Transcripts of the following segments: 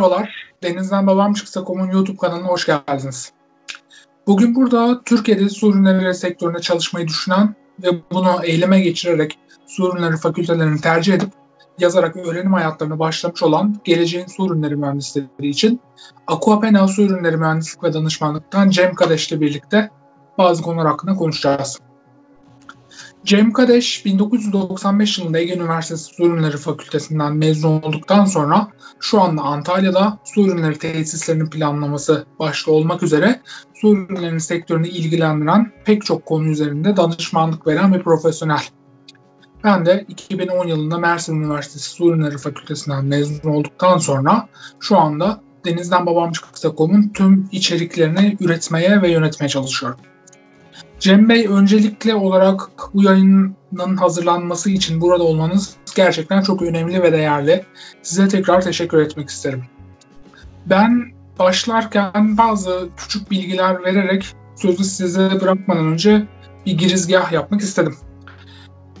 Merhabalar, Denizden Babam Çıksa.com'un YouTube kanalına hoş geldiniz. Bugün burada Türkiye'de su ürünleri sektöründe çalışmayı düşünen ve bunu eyleme geçirerek su ürünleri fakültelerini tercih edip yazarak öğrenim hayatlarına başlamış olan geleceğin su ürünleri mühendisleri için Aquapena Su Ürünleri Mühendislik ve Danışmanlık'tan Cem Kadeş ile birlikte bazı konular hakkında konuşacağız. Cem Kadeş 1995 yılında Ege Üniversitesi Su Ürünleri Fakültesinden mezun olduktan sonra şu anda Antalya'da su ürünleri tesislerinin planlaması başta olmak üzere su ürünlerinin sektörünü ilgilendiren pek çok konu üzerinde danışmanlık veren bir profesyonel. Ben de 2010 yılında Mersin Üniversitesi Su Ürünleri Fakültesinden mezun olduktan sonra şu anda Denizden Babam Çıksa.com'un tüm içeriklerini üretmeye ve yönetmeye çalışıyorum. Cem Bey öncelikle olarak bu yayının hazırlanması için burada olmanız gerçekten çok önemli ve değerli. Size tekrar teşekkür etmek isterim. Ben başlarken bazı küçük bilgiler vererek sözü size bırakmadan önce bir girizgah yapmak istedim.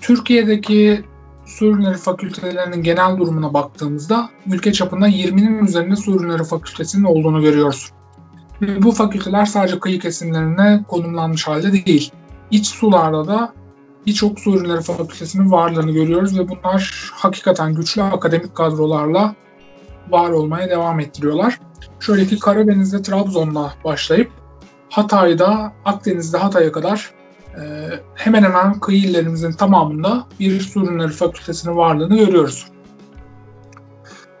Türkiye'deki su fakültelerinin genel durumuna baktığımızda ülke çapında 20'nin üzerinde su fakültesinin olduğunu görüyoruz. Ve bu fakülteler sadece kıyı kesimlerine konumlanmış halde değil. İç sularda da birçok su ürünleri fakültesinin varlığını görüyoruz ve bunlar hakikaten güçlü akademik kadrolarla var olmaya devam ettiriyorlar. Şöyle ki Karadeniz'de Trabzon'la başlayıp Hatay'da, Akdeniz'de Hatay'a kadar e, hemen hemen kıyı illerimizin tamamında bir su ürünleri fakültesinin varlığını görüyoruz.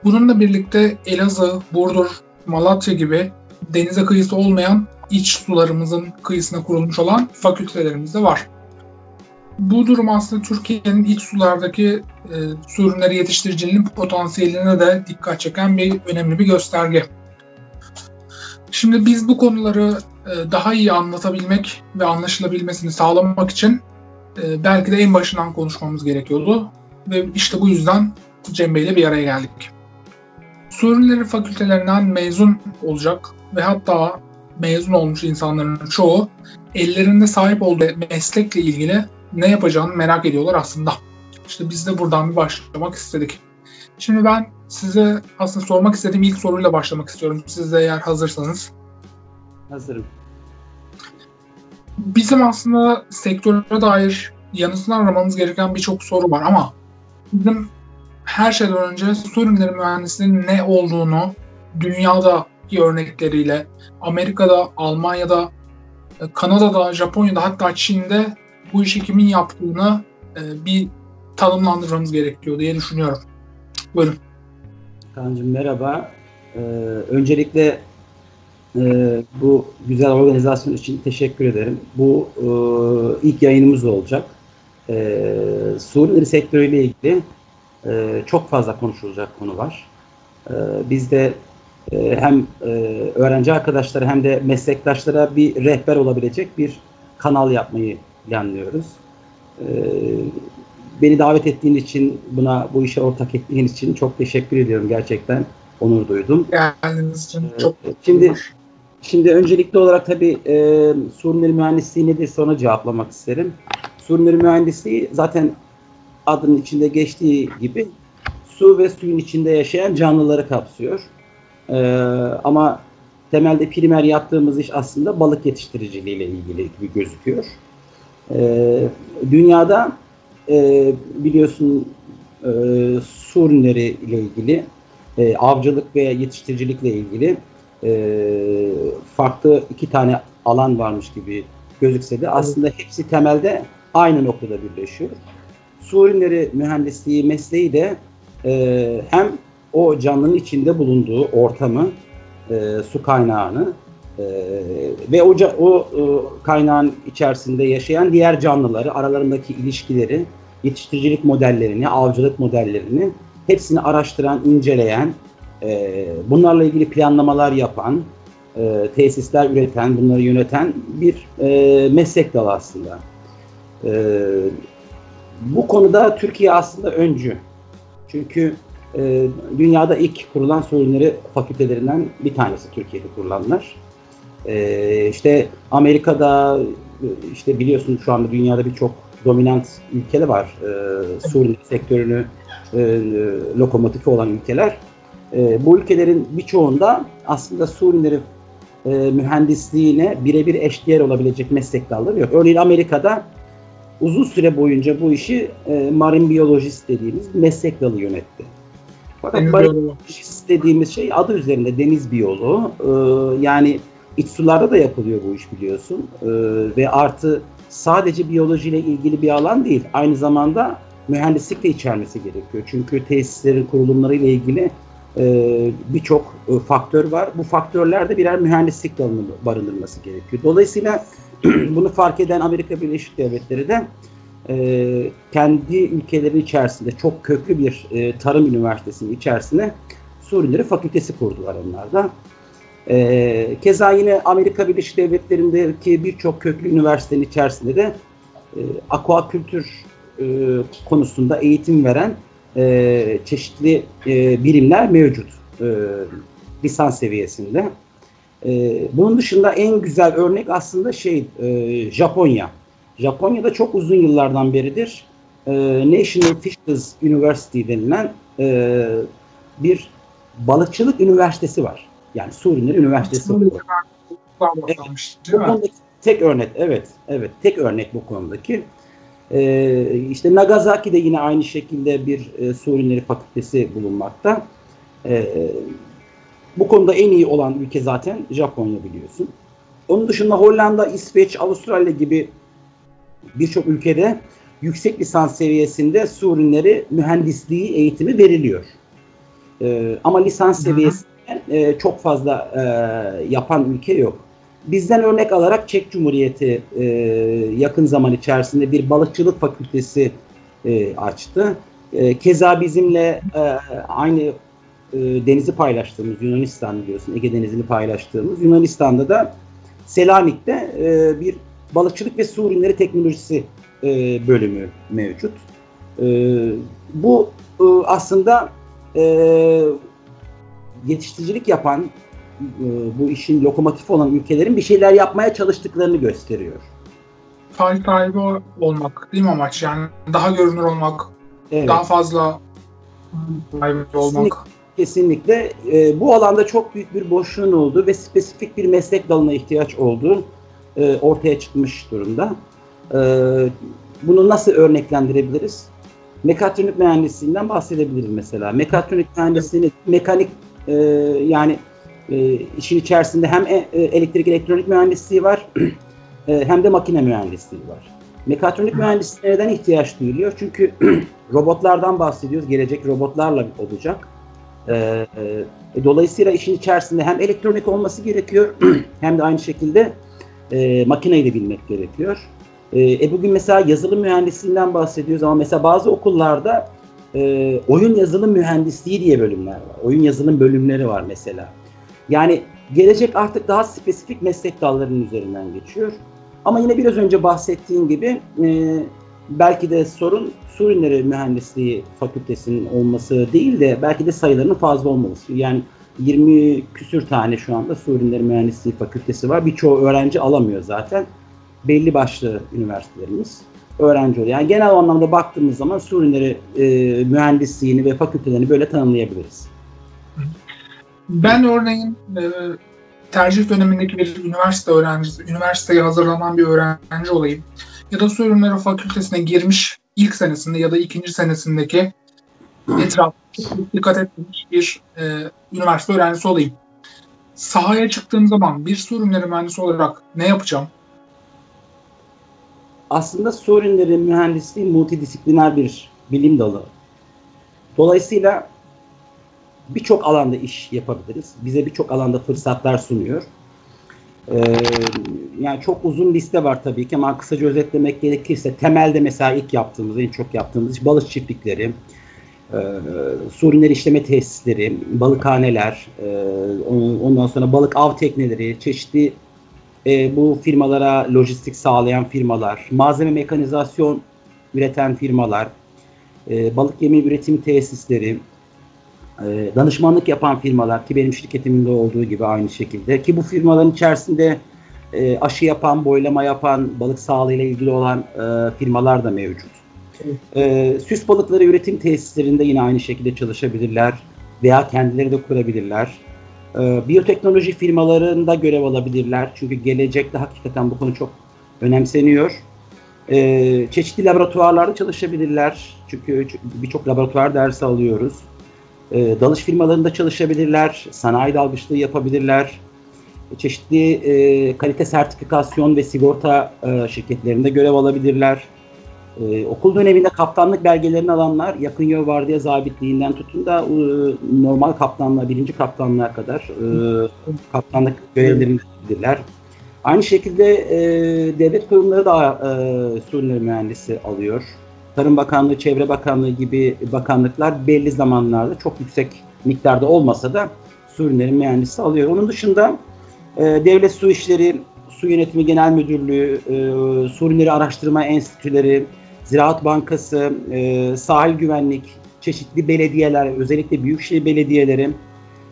Bununla birlikte Elazığ, Burdur, Malatya gibi denize kıyısı olmayan iç sularımızın kıyısına kurulmuş olan fakültelerimiz de var. Bu durum aslında Türkiye'nin iç sulardaki e, su ürünleri yetiştiriciliğinin potansiyeline de dikkat çeken bir önemli bir gösterge. Şimdi biz bu konuları e, daha iyi anlatabilmek ve anlaşılabilmesini sağlamak için e, belki de en başından konuşmamız gerekiyordu. Ve işte bu yüzden Cem Bey ile bir araya geldik. Su ürünleri fakültelerinden mezun olacak ve hatta mezun olmuş insanların çoğu ellerinde sahip olduğu meslekle ilgili ne yapacağını merak ediyorlar aslında. İşte biz de buradan bir başlamak istedik. Şimdi ben size aslında sormak istediğim ilk soruyla başlamak istiyorum. Siz de eğer hazırsanız. Hazırım. Bizim aslında sektöre dair yanıtını aramamız gereken birçok soru var ama bizim her şeyden önce su ürünleri mühendisliğinin ne olduğunu dünyada örnekleriyle Amerika'da, Almanya'da, e, Kanada'da, Japonya'da hatta Çin'de bu işi kimin yaptığını e, bir tanımlandırmamız gerekiyor diye düşünüyorum. Buyurun. Kaan'cığım merhaba. Ee, öncelikle e, bu güzel organizasyon için teşekkür ederim. Bu e, ilk yayınımız olacak. E, Suriyeli sektörüyle ilgili e, çok fazla konuşulacak konu var. E, biz de e, hem e, öğrenci arkadaşlara hem de meslektaşlara bir rehber olabilecek bir kanal yapmayı planlıyoruz. E, beni davet ettiğin için, buna bu işe ortak ettiğin için çok teşekkür ediyorum gerçekten. Onur duydum. Geldiğiniz için çok ee, Şimdi şimdi öncelikli olarak tabii e, sorunları mühendisliği nedir sonra cevaplamak isterim. Sorunları mühendisliği zaten adının içinde geçtiği gibi su ve suyun içinde yaşayan canlıları kapsıyor. Ee, ama temelde primer yaptığımız iş aslında balık yetiştiriciliği ile ilgili gibi gözüküyor. Ee, dünyada e, biliyorsun e, su ürünleri ile ilgili e, avcılık ve yetiştiricilikle ilgili e, farklı iki tane alan varmış gibi gözükse de aslında hepsi temelde aynı noktada birleşiyor. Su ürünleri mühendisliği mesleği de e, hem o canlının içinde bulunduğu ortamı, e, su kaynağını e, ve o, o e, kaynağın içerisinde yaşayan diğer canlıları, aralarındaki ilişkileri, yetiştiricilik modellerini, avcılık modellerini hepsini araştıran, inceleyen, e, bunlarla ilgili planlamalar yapan, e, tesisler üreten, bunları yöneten bir e, meslek dalı aslında. E, bu konuda Türkiye aslında öncü. Çünkü e, dünyada ilk kurulan sorunları fakültelerinden bir tanesi Türkiye'de kurulanlar. E, işte Amerika'da işte biliyorsun şu anda dünyada birçok dominant ülkeler var. E, su sektörünü e, lokomotifi olan ülkeler. E, bu ülkelerin birçoğunda aslında su ürünleri e, mühendisliğine birebir eşdeğer olabilecek meslek dalları yok. Örneğin Amerika'da uzun süre boyunca bu işi e, marin biyolojist dediğimiz meslek dalı yönetti. Fakat biyolojist dediğimiz şey adı üzerinde deniz biyoloğu. E, yani iç sularda da yapılıyor bu iş biliyorsun. E, ve artı sadece biyolojiyle ilgili bir alan değil. Aynı zamanda mühendislik de içermesi gerekiyor. Çünkü tesislerin kurulumları ile ilgili e, birçok e, faktör var. Bu faktörlerde birer mühendislik dalını barındırması gerekiyor. Dolayısıyla bunu fark eden Amerika Birleşik Devletleri de e, kendi ülkeleri içerisinde çok köklü bir e, tarım üniversitesinin içerisine su ürünleri fakültesi kurdular onlar da. E, keza yine Amerika Birleşik Devletleri'ndeki birçok köklü üniversitenin içerisinde de e, akvakultür e, konusunda eğitim veren e, çeşitli e, birimler mevcut e, lisans seviyesinde. E, bunun dışında en güzel örnek aslında şey e, Japonya. Japonya'da çok uzun yıllardan beridir e, National Fisheries University denilen e, bir balıkçılık üniversitesi var. Yani Su Ürünleri Üniversitesi. Evet, bu tek örnek, evet, evet, tek örnek bu konudaki. Ee, işte Nagasaki'de yine aynı şekilde bir e, su ürünleri fakültesi bulunmakta. Ee, bu konuda en iyi olan ülke zaten Japonya biliyorsun. Onun dışında Hollanda, İsveç, Avustralya gibi birçok ülkede yüksek lisans seviyesinde su ürünleri mühendisliği eğitimi veriliyor. Ee, ama lisans seviyesinde e, çok fazla e, yapan ülke yok. Bizden örnek alarak Çek Cumhuriyeti e, yakın zaman içerisinde bir balıkçılık fakültesi e, açtı. E, keza bizimle e, aynı e, denizi paylaştığımız Yunanistan biliyorsun Ege Denizi'ni paylaştığımız Yunanistan'da da Selanik'te e, bir balıkçılık ve su ürünleri teknolojisi e, bölümü mevcut. E, bu e, aslında e, yetiştiricilik yapan e, bu işin lokomotifi olan ülkelerin bir şeyler yapmaya çalıştıklarını gösteriyor. Fay sahibi olmak değil mi amaç? Yani daha görünür olmak, evet. daha fazla sahibi olmak. Kesinlikle. E, bu alanda çok büyük bir boşluğun olduğu ve spesifik bir meslek dalına ihtiyaç olduğu e, ortaya çıkmış durumda. E, bunu nasıl örneklendirebiliriz? Mekatronik mühendisliğinden bahsedebiliriz mesela. Mekatronik mühendisliğini mekanik e, yani e, işin içerisinde hem e, e, elektrik elektronik mühendisliği var e, hem de makine mühendisliği var. Mekatronik mühendisliğine neden ihtiyaç duyuluyor? Çünkü robotlardan bahsediyoruz. Gelecek robotlarla olacak. E, e, dolayısıyla işin içerisinde hem elektronik olması gerekiyor hem de aynı şekilde e, makineyi de bilmek gerekiyor. E, e bugün mesela yazılım mühendisliğinden bahsediyoruz ama mesela bazı okullarda e, oyun yazılım mühendisliği diye bölümler var. Oyun yazılım bölümleri var mesela. Yani gelecek artık daha spesifik meslek dallarının üzerinden geçiyor. Ama yine biraz önce bahsettiğim gibi e, belki de sorun su ürünleri mühendisliği fakültesinin olması değil de belki de sayılarının fazla olması. Yani 20 küsür tane şu anda su ürünleri mühendisliği fakültesi var. Birçoğu öğrenci alamıyor zaten. Belli başlı üniversitelerimiz öğrenci oluyor. Yani genel anlamda baktığımız zaman su ürünleri e, mühendisliğini ve fakültelerini böyle tanımlayabiliriz. Ben örneğin e, tercih dönemindeki bir üniversite öğrencisi, üniversiteye hazırlanan bir öğrenci olayım. Ya da su ürünleri fakültesine girmiş ilk senesinde ya da ikinci senesindeki etrafı dikkat etmiş bir e, üniversite öğrencisi olayım. Sahaya çıktığım zaman bir su ürünleri mühendisi olarak ne yapacağım? Aslında su ürünleri mühendisliği multidisipliner bir bilim dalı. Dolayısıyla birçok alanda iş yapabiliriz. Bize birçok alanda fırsatlar sunuyor. Ee, yani çok uzun liste var tabii ki ama kısaca özetlemek gerekirse temelde mesela ilk yaptığımız, en çok yaptığımız iş balık çiftlikleri, e, su ürünleri işleme tesisleri, balıkhaneler, e, ondan sonra balık av tekneleri, çeşitli e, bu firmalara lojistik sağlayan firmalar, malzeme mekanizasyon üreten firmalar, e, balık yemi üretim tesisleri, e, danışmanlık yapan firmalar ki benim şirketimin de olduğu gibi aynı şekilde ki bu firmaların içerisinde e, aşı yapan, boylama yapan, balık sağlığı ile ilgili olan e, firmalar da mevcut. E, süs balıkları üretim tesislerinde yine aynı şekilde çalışabilirler. veya kendileri de kurabilirler. E, biyoteknoloji firmalarında görev alabilirler. Çünkü gelecekte hakikaten bu konu çok önemseniyor. E, çeşitli laboratuvarlarda çalışabilirler. Çünkü birçok laboratuvar dersi alıyoruz. E, dalış firmalarında çalışabilirler. Sanayi dalgıçlığı yapabilirler. Çeşitli e, kalite sertifikasyon ve sigorta e, şirketlerinde görev alabilirler. Ee, okul döneminde kaptanlık belgelerini alanlar yakın yol vardiya zabitliğinden tutun da e, normal kaptanlığa, birinci kaptanlığa kadar e, kaptanlık görevlerinde bilirler. Aynı şekilde e, devlet kurumları da e, Suriyeli mühendisi alıyor. Tarım Bakanlığı, Çevre Bakanlığı gibi bakanlıklar belli zamanlarda çok yüksek miktarda olmasa da Suriyeli mühendisi alıyor. Onun dışında e, Devlet Su İşleri, Su Yönetimi Genel Müdürlüğü, e, Suriyeli Araştırma Enstitüleri, Ziraat Bankası, e, sahil güvenlik, çeşitli belediyeler, özellikle büyükşehir belediyeleri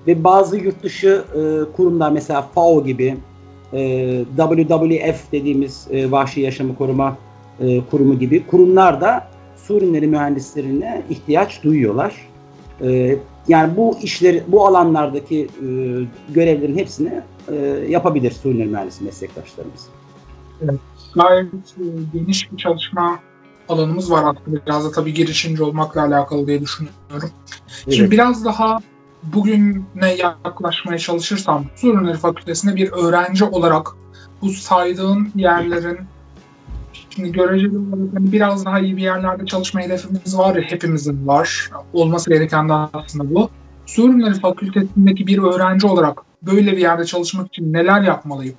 ve bazı yurt dışı e, kurumlar mesela FAO gibi e, WWF dediğimiz e, Vahşi Yaşamı Koruma e, Kurumu gibi kurumlar da Suriyeli mühendislerine ihtiyaç duyuyorlar. E, yani bu işleri, bu alanlardaki e, görevlerin hepsini e, yapabilir Suriyeli mühendis meslektaşlarımız. Evet, gayet e, geniş bir çalışma alanımız var aslında. Biraz da tabii girişimci olmakla alakalı diye düşünüyorum. Evet. Şimdi biraz daha bugüne yaklaşmaya çalışırsam Su Ürünleri Fakültesi'nde bir öğrenci olarak bu saydığın yerlerin şimdi göreceli olarak hani biraz daha iyi bir yerlerde çalışma hedefimiz var ya hepimizin var. Olması gereken de aslında bu. Su Ürünleri Fakültesi'ndeki bir öğrenci olarak böyle bir yerde çalışmak için neler yapmalıyım?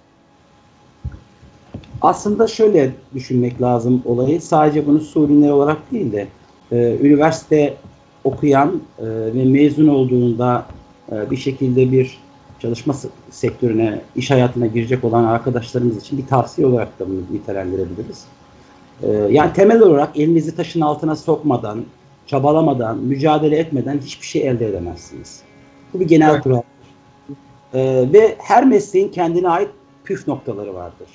Aslında şöyle düşünmek lazım olayı. Sadece bunu Suriyeliler olarak değil de e, üniversite okuyan e, ve mezun olduğunda e, bir şekilde bir çalışma sektörüne, iş hayatına girecek olan arkadaşlarımız için bir tavsiye olarak da bunu nitelendirebiliriz. E, yani temel olarak elinizi taşın altına sokmadan, çabalamadan, mücadele etmeden hiçbir şey elde edemezsiniz. Bu bir genel evet. kural. E, ve her mesleğin kendine ait püf noktaları vardır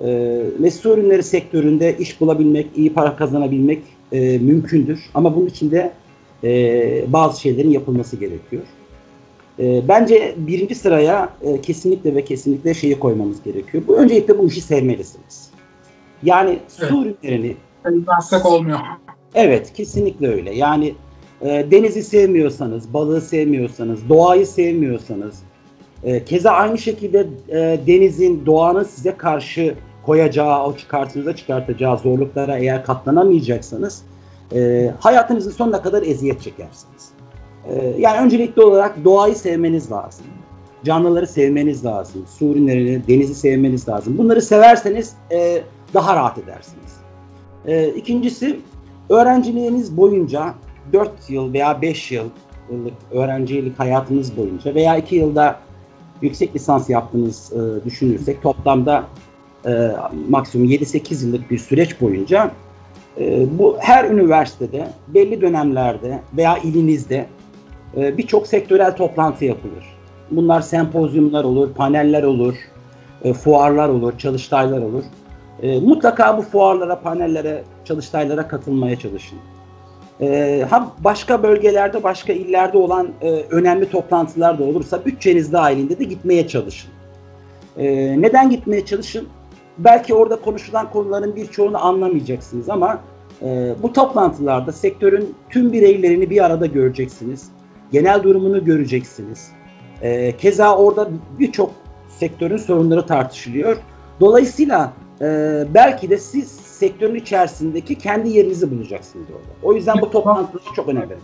e, mesut ürünleri sektöründe iş bulabilmek, iyi para kazanabilmek e, mümkündür. Ama bunun için de e, bazı şeylerin yapılması gerekiyor. E, bence birinci sıraya e, kesinlikle ve kesinlikle şeyi koymamız gerekiyor. Bu öncelikle bu işi sevmelisiniz. Yani evet. su ürünlerini Sevmezsek olmuyor. Evet, kesinlikle öyle. Yani e, denizi sevmiyorsanız, balığı sevmiyorsanız, doğayı sevmiyorsanız, e, keza aynı şekilde e, denizin, doğanın size karşı koyacağı, o karşınıza çıkartacağı zorluklara eğer katlanamayacaksanız e, hayatınızın sonuna kadar eziyet çekersiniz. E, yani öncelikli olarak doğayı sevmeniz lazım. Canlıları sevmeniz lazım. Su ürünlerini, denizi sevmeniz lazım. Bunları severseniz e, daha rahat edersiniz. E, ikincisi öğrenciliğiniz boyunca 4 yıl veya 5 yıllık öğrencilik hayatınız boyunca veya 2 yılda yüksek lisans yaptığınız e, düşünürsek toplamda e, maksimum 7-8 yıllık bir süreç boyunca e, bu her üniversitede belli dönemlerde veya ilinizde e, birçok sektörel toplantı yapılır. Bunlar sempozyumlar olur, paneller olur, e, fuarlar olur, çalıştaylar olur. E, mutlaka bu fuarlara, panellere, çalıştaylara katılmaya çalışın. E, ha başka bölgelerde, başka illerde olan e, önemli toplantılar da olursa bütçeniz dahilinde de gitmeye çalışın. E, neden gitmeye çalışın? Belki orada konuşulan konuların birçoğunu anlamayacaksınız ama e, bu toplantılarda sektörün tüm bireylerini bir arada göreceksiniz. Genel durumunu göreceksiniz. E, keza orada birçok sektörün sorunları tartışılıyor. Dolayısıyla e, belki de siz sektörün içerisindeki kendi yerinizi bulacaksınız orada. O yüzden bu toplantılar çok önemli.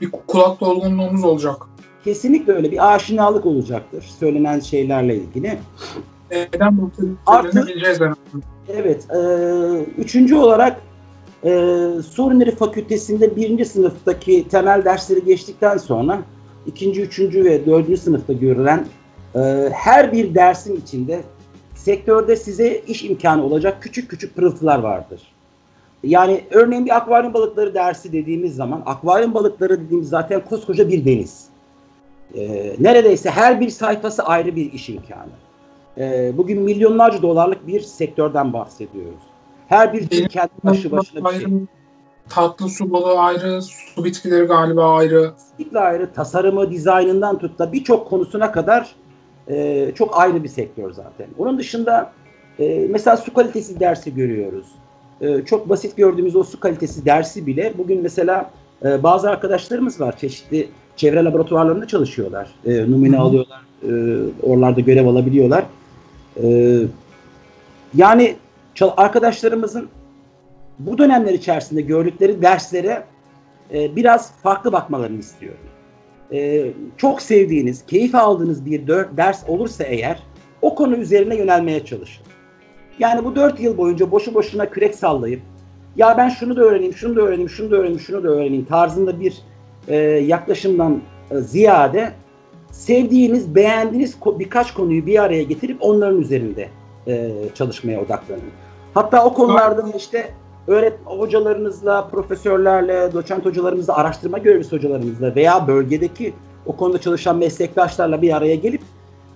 Bir kulak dolgunluğumuz olacak. Kesinlikle öyle bir aşinalık olacaktır söylenen şeylerle ilgili. Neden Artı, bileceğiz Evet. E, üçüncü olarak e, Sorunları Fakültesinde birinci sınıftaki temel dersleri geçtikten sonra ikinci, üçüncü ve dördüncü sınıfta görülen e, her bir dersin içinde sektörde size iş imkanı olacak küçük küçük pırıltılar vardır. Yani örneğin bir akvaryum balıkları dersi dediğimiz zaman akvaryum balıkları dediğimiz zaten koskoca bir deniz. Ee, neredeyse her bir sayfası ayrı bir iş imkanı. Ee, bugün milyonlarca dolarlık bir sektörden bahsediyoruz. Her bir Benim kendi başı başına bir şey. tatlı su balığı ayrı, su bitkileri galiba ayrı. Kesinlikle ayrı. Tasarımı, dizaynından tut da birçok konusuna kadar e, çok ayrı bir sektör zaten. Onun dışında e, mesela su kalitesi dersi görüyoruz. E, çok basit gördüğümüz o su kalitesi dersi bile bugün mesela e, bazı arkadaşlarımız var çeşitli çevre laboratuvarlarında çalışıyorlar. E, numune alıyorlar, e, oralarda görev alabiliyorlar. E, yani arkadaşlarımızın bu dönemler içerisinde gördükleri derslere e, biraz farklı bakmalarını istiyorum. E, çok sevdiğiniz, keyif aldığınız bir ders olursa eğer o konu üzerine yönelmeye çalışın. Yani bu dört yıl boyunca boşu boşuna kürek sallayıp ya ben şunu da öğreneyim, şunu da öğreneyim, şunu da öğreneyim, şunu da öğreneyim tarzında bir e, yaklaşımdan e, ziyade sevdiğiniz, beğendiğiniz ko- birkaç konuyu bir araya getirip onların üzerinde e, çalışmaya odaklanın. Hatta o konularda işte öğret hocalarınızla, profesörlerle, doçent hocalarımızla, araştırma görevlisi hocalarımızla veya bölgedeki o konuda çalışan meslektaşlarla bir araya gelip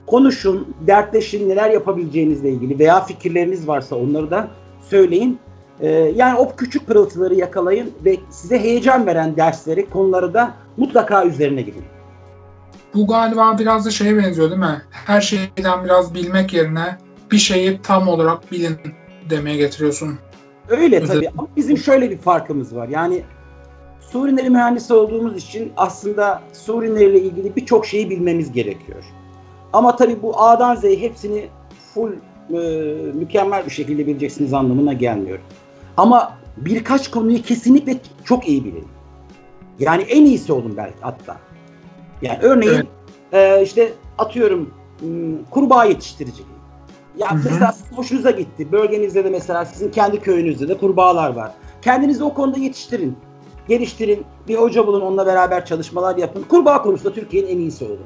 konuşun, dertleşin, neler yapabileceğinizle ilgili veya fikirleriniz varsa onları da söyleyin. Ee, yani o küçük pırıltıları yakalayın ve size heyecan veren dersleri, konuları da mutlaka üzerine gidin. Bu galiba biraz da şeye benziyor değil mi? Her şeyden biraz bilmek yerine bir şeyi tam olarak bilin demeye getiriyorsun. Öyle tabii ama bizim şöyle bir farkımız var. Yani su ürünleri mühendisi olduğumuz için aslında su ürünleriyle ilgili birçok şeyi bilmemiz gerekiyor. Ama tabii bu A'dan Z'ye hepsini full e, mükemmel bir şekilde bileceksiniz anlamına gelmiyor. Ama birkaç konuyu kesinlikle çok iyi bilin. Yani en iyisi olun belki hatta. Yani örneğin evet. e, işte atıyorum kurbağa yetiştiriciliği. Ya Hı-hı. mesela hoşunuza gitti. Bölgenizde de mesela sizin kendi köyünüzde de kurbağalar var. Kendinizi o konuda yetiştirin. Geliştirin. Bir hoca bulun onunla beraber çalışmalar yapın. Kurbağa konusunda Türkiye'nin en iyisi olun.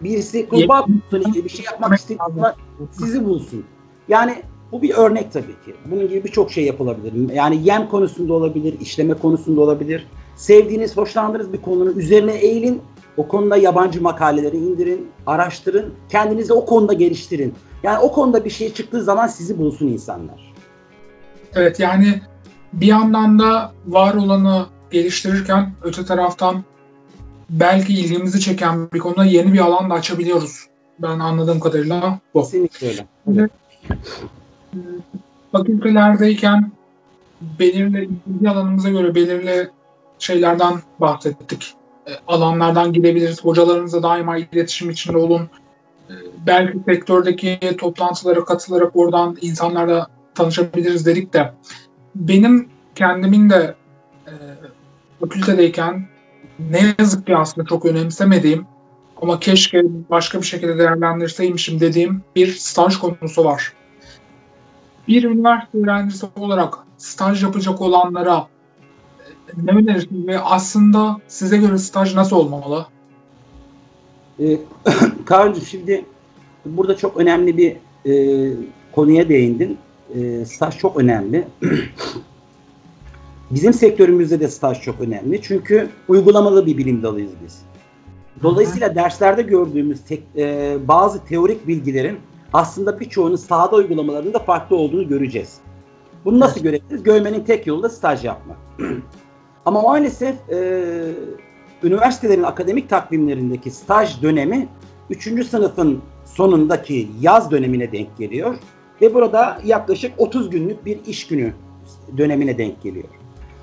Birisi kurbağa konusunda ilgili bir şey yapmak istediğinde sizi bulsun. Yani bu bir örnek tabii ki. Bunun gibi birçok şey yapılabilir. Yani yem konusunda olabilir, işleme konusunda olabilir. Sevdiğiniz, hoşlandığınız bir konunun üzerine eğilin. O konuda yabancı makaleleri indirin, araştırın. Kendinizi o konuda geliştirin. Yani o konuda bir şey çıktığı zaman sizi bulsun insanlar. Evet yani bir yandan da var olanı geliştirirken öte taraftan belki ilgimizi çeken bir konuda yeni bir alan da açabiliyoruz. Ben anladığım kadarıyla bu. Kesinlikle öyle. Evet. Fakültelerdeyken belirli ilgi alanımıza göre belirli şeylerden bahsettik. E, alanlardan gidebiliriz. Hocalarınızla daima iletişim içinde olun. E, belki sektördeki toplantılara katılarak oradan insanlarla tanışabiliriz dedik de benim kendimin de e, fakültedeyken ne yazık ki aslında çok önemsemediğim ama keşke başka bir şekilde değerlendirseymişim dediğim bir staj konusu var. Bir üniversite öğrencisi olarak staj yapacak olanlara ne önerirsiniz ve aslında size göre staj nasıl olmalı? Ee, Kaan'cığım şimdi burada çok önemli bir e, konuya değindin. E, staj çok önemli. Bizim sektörümüzde de staj çok önemli. Çünkü uygulamalı bir bilim dalıyız biz. Dolayısıyla Hı-hı. derslerde gördüğümüz tek, e, bazı teorik bilgilerin aslında birçoğunun sahada uygulamalarında farklı olduğunu göreceğiz. Bunu nasıl evet. görebiliriz? Görmenin tek yolu da staj yapmak. Ama maalesef e, üniversitelerin akademik takvimlerindeki staj dönemi 3. sınıfın sonundaki yaz dönemine denk geliyor. Ve burada yaklaşık 30 günlük bir iş günü dönemine denk geliyor.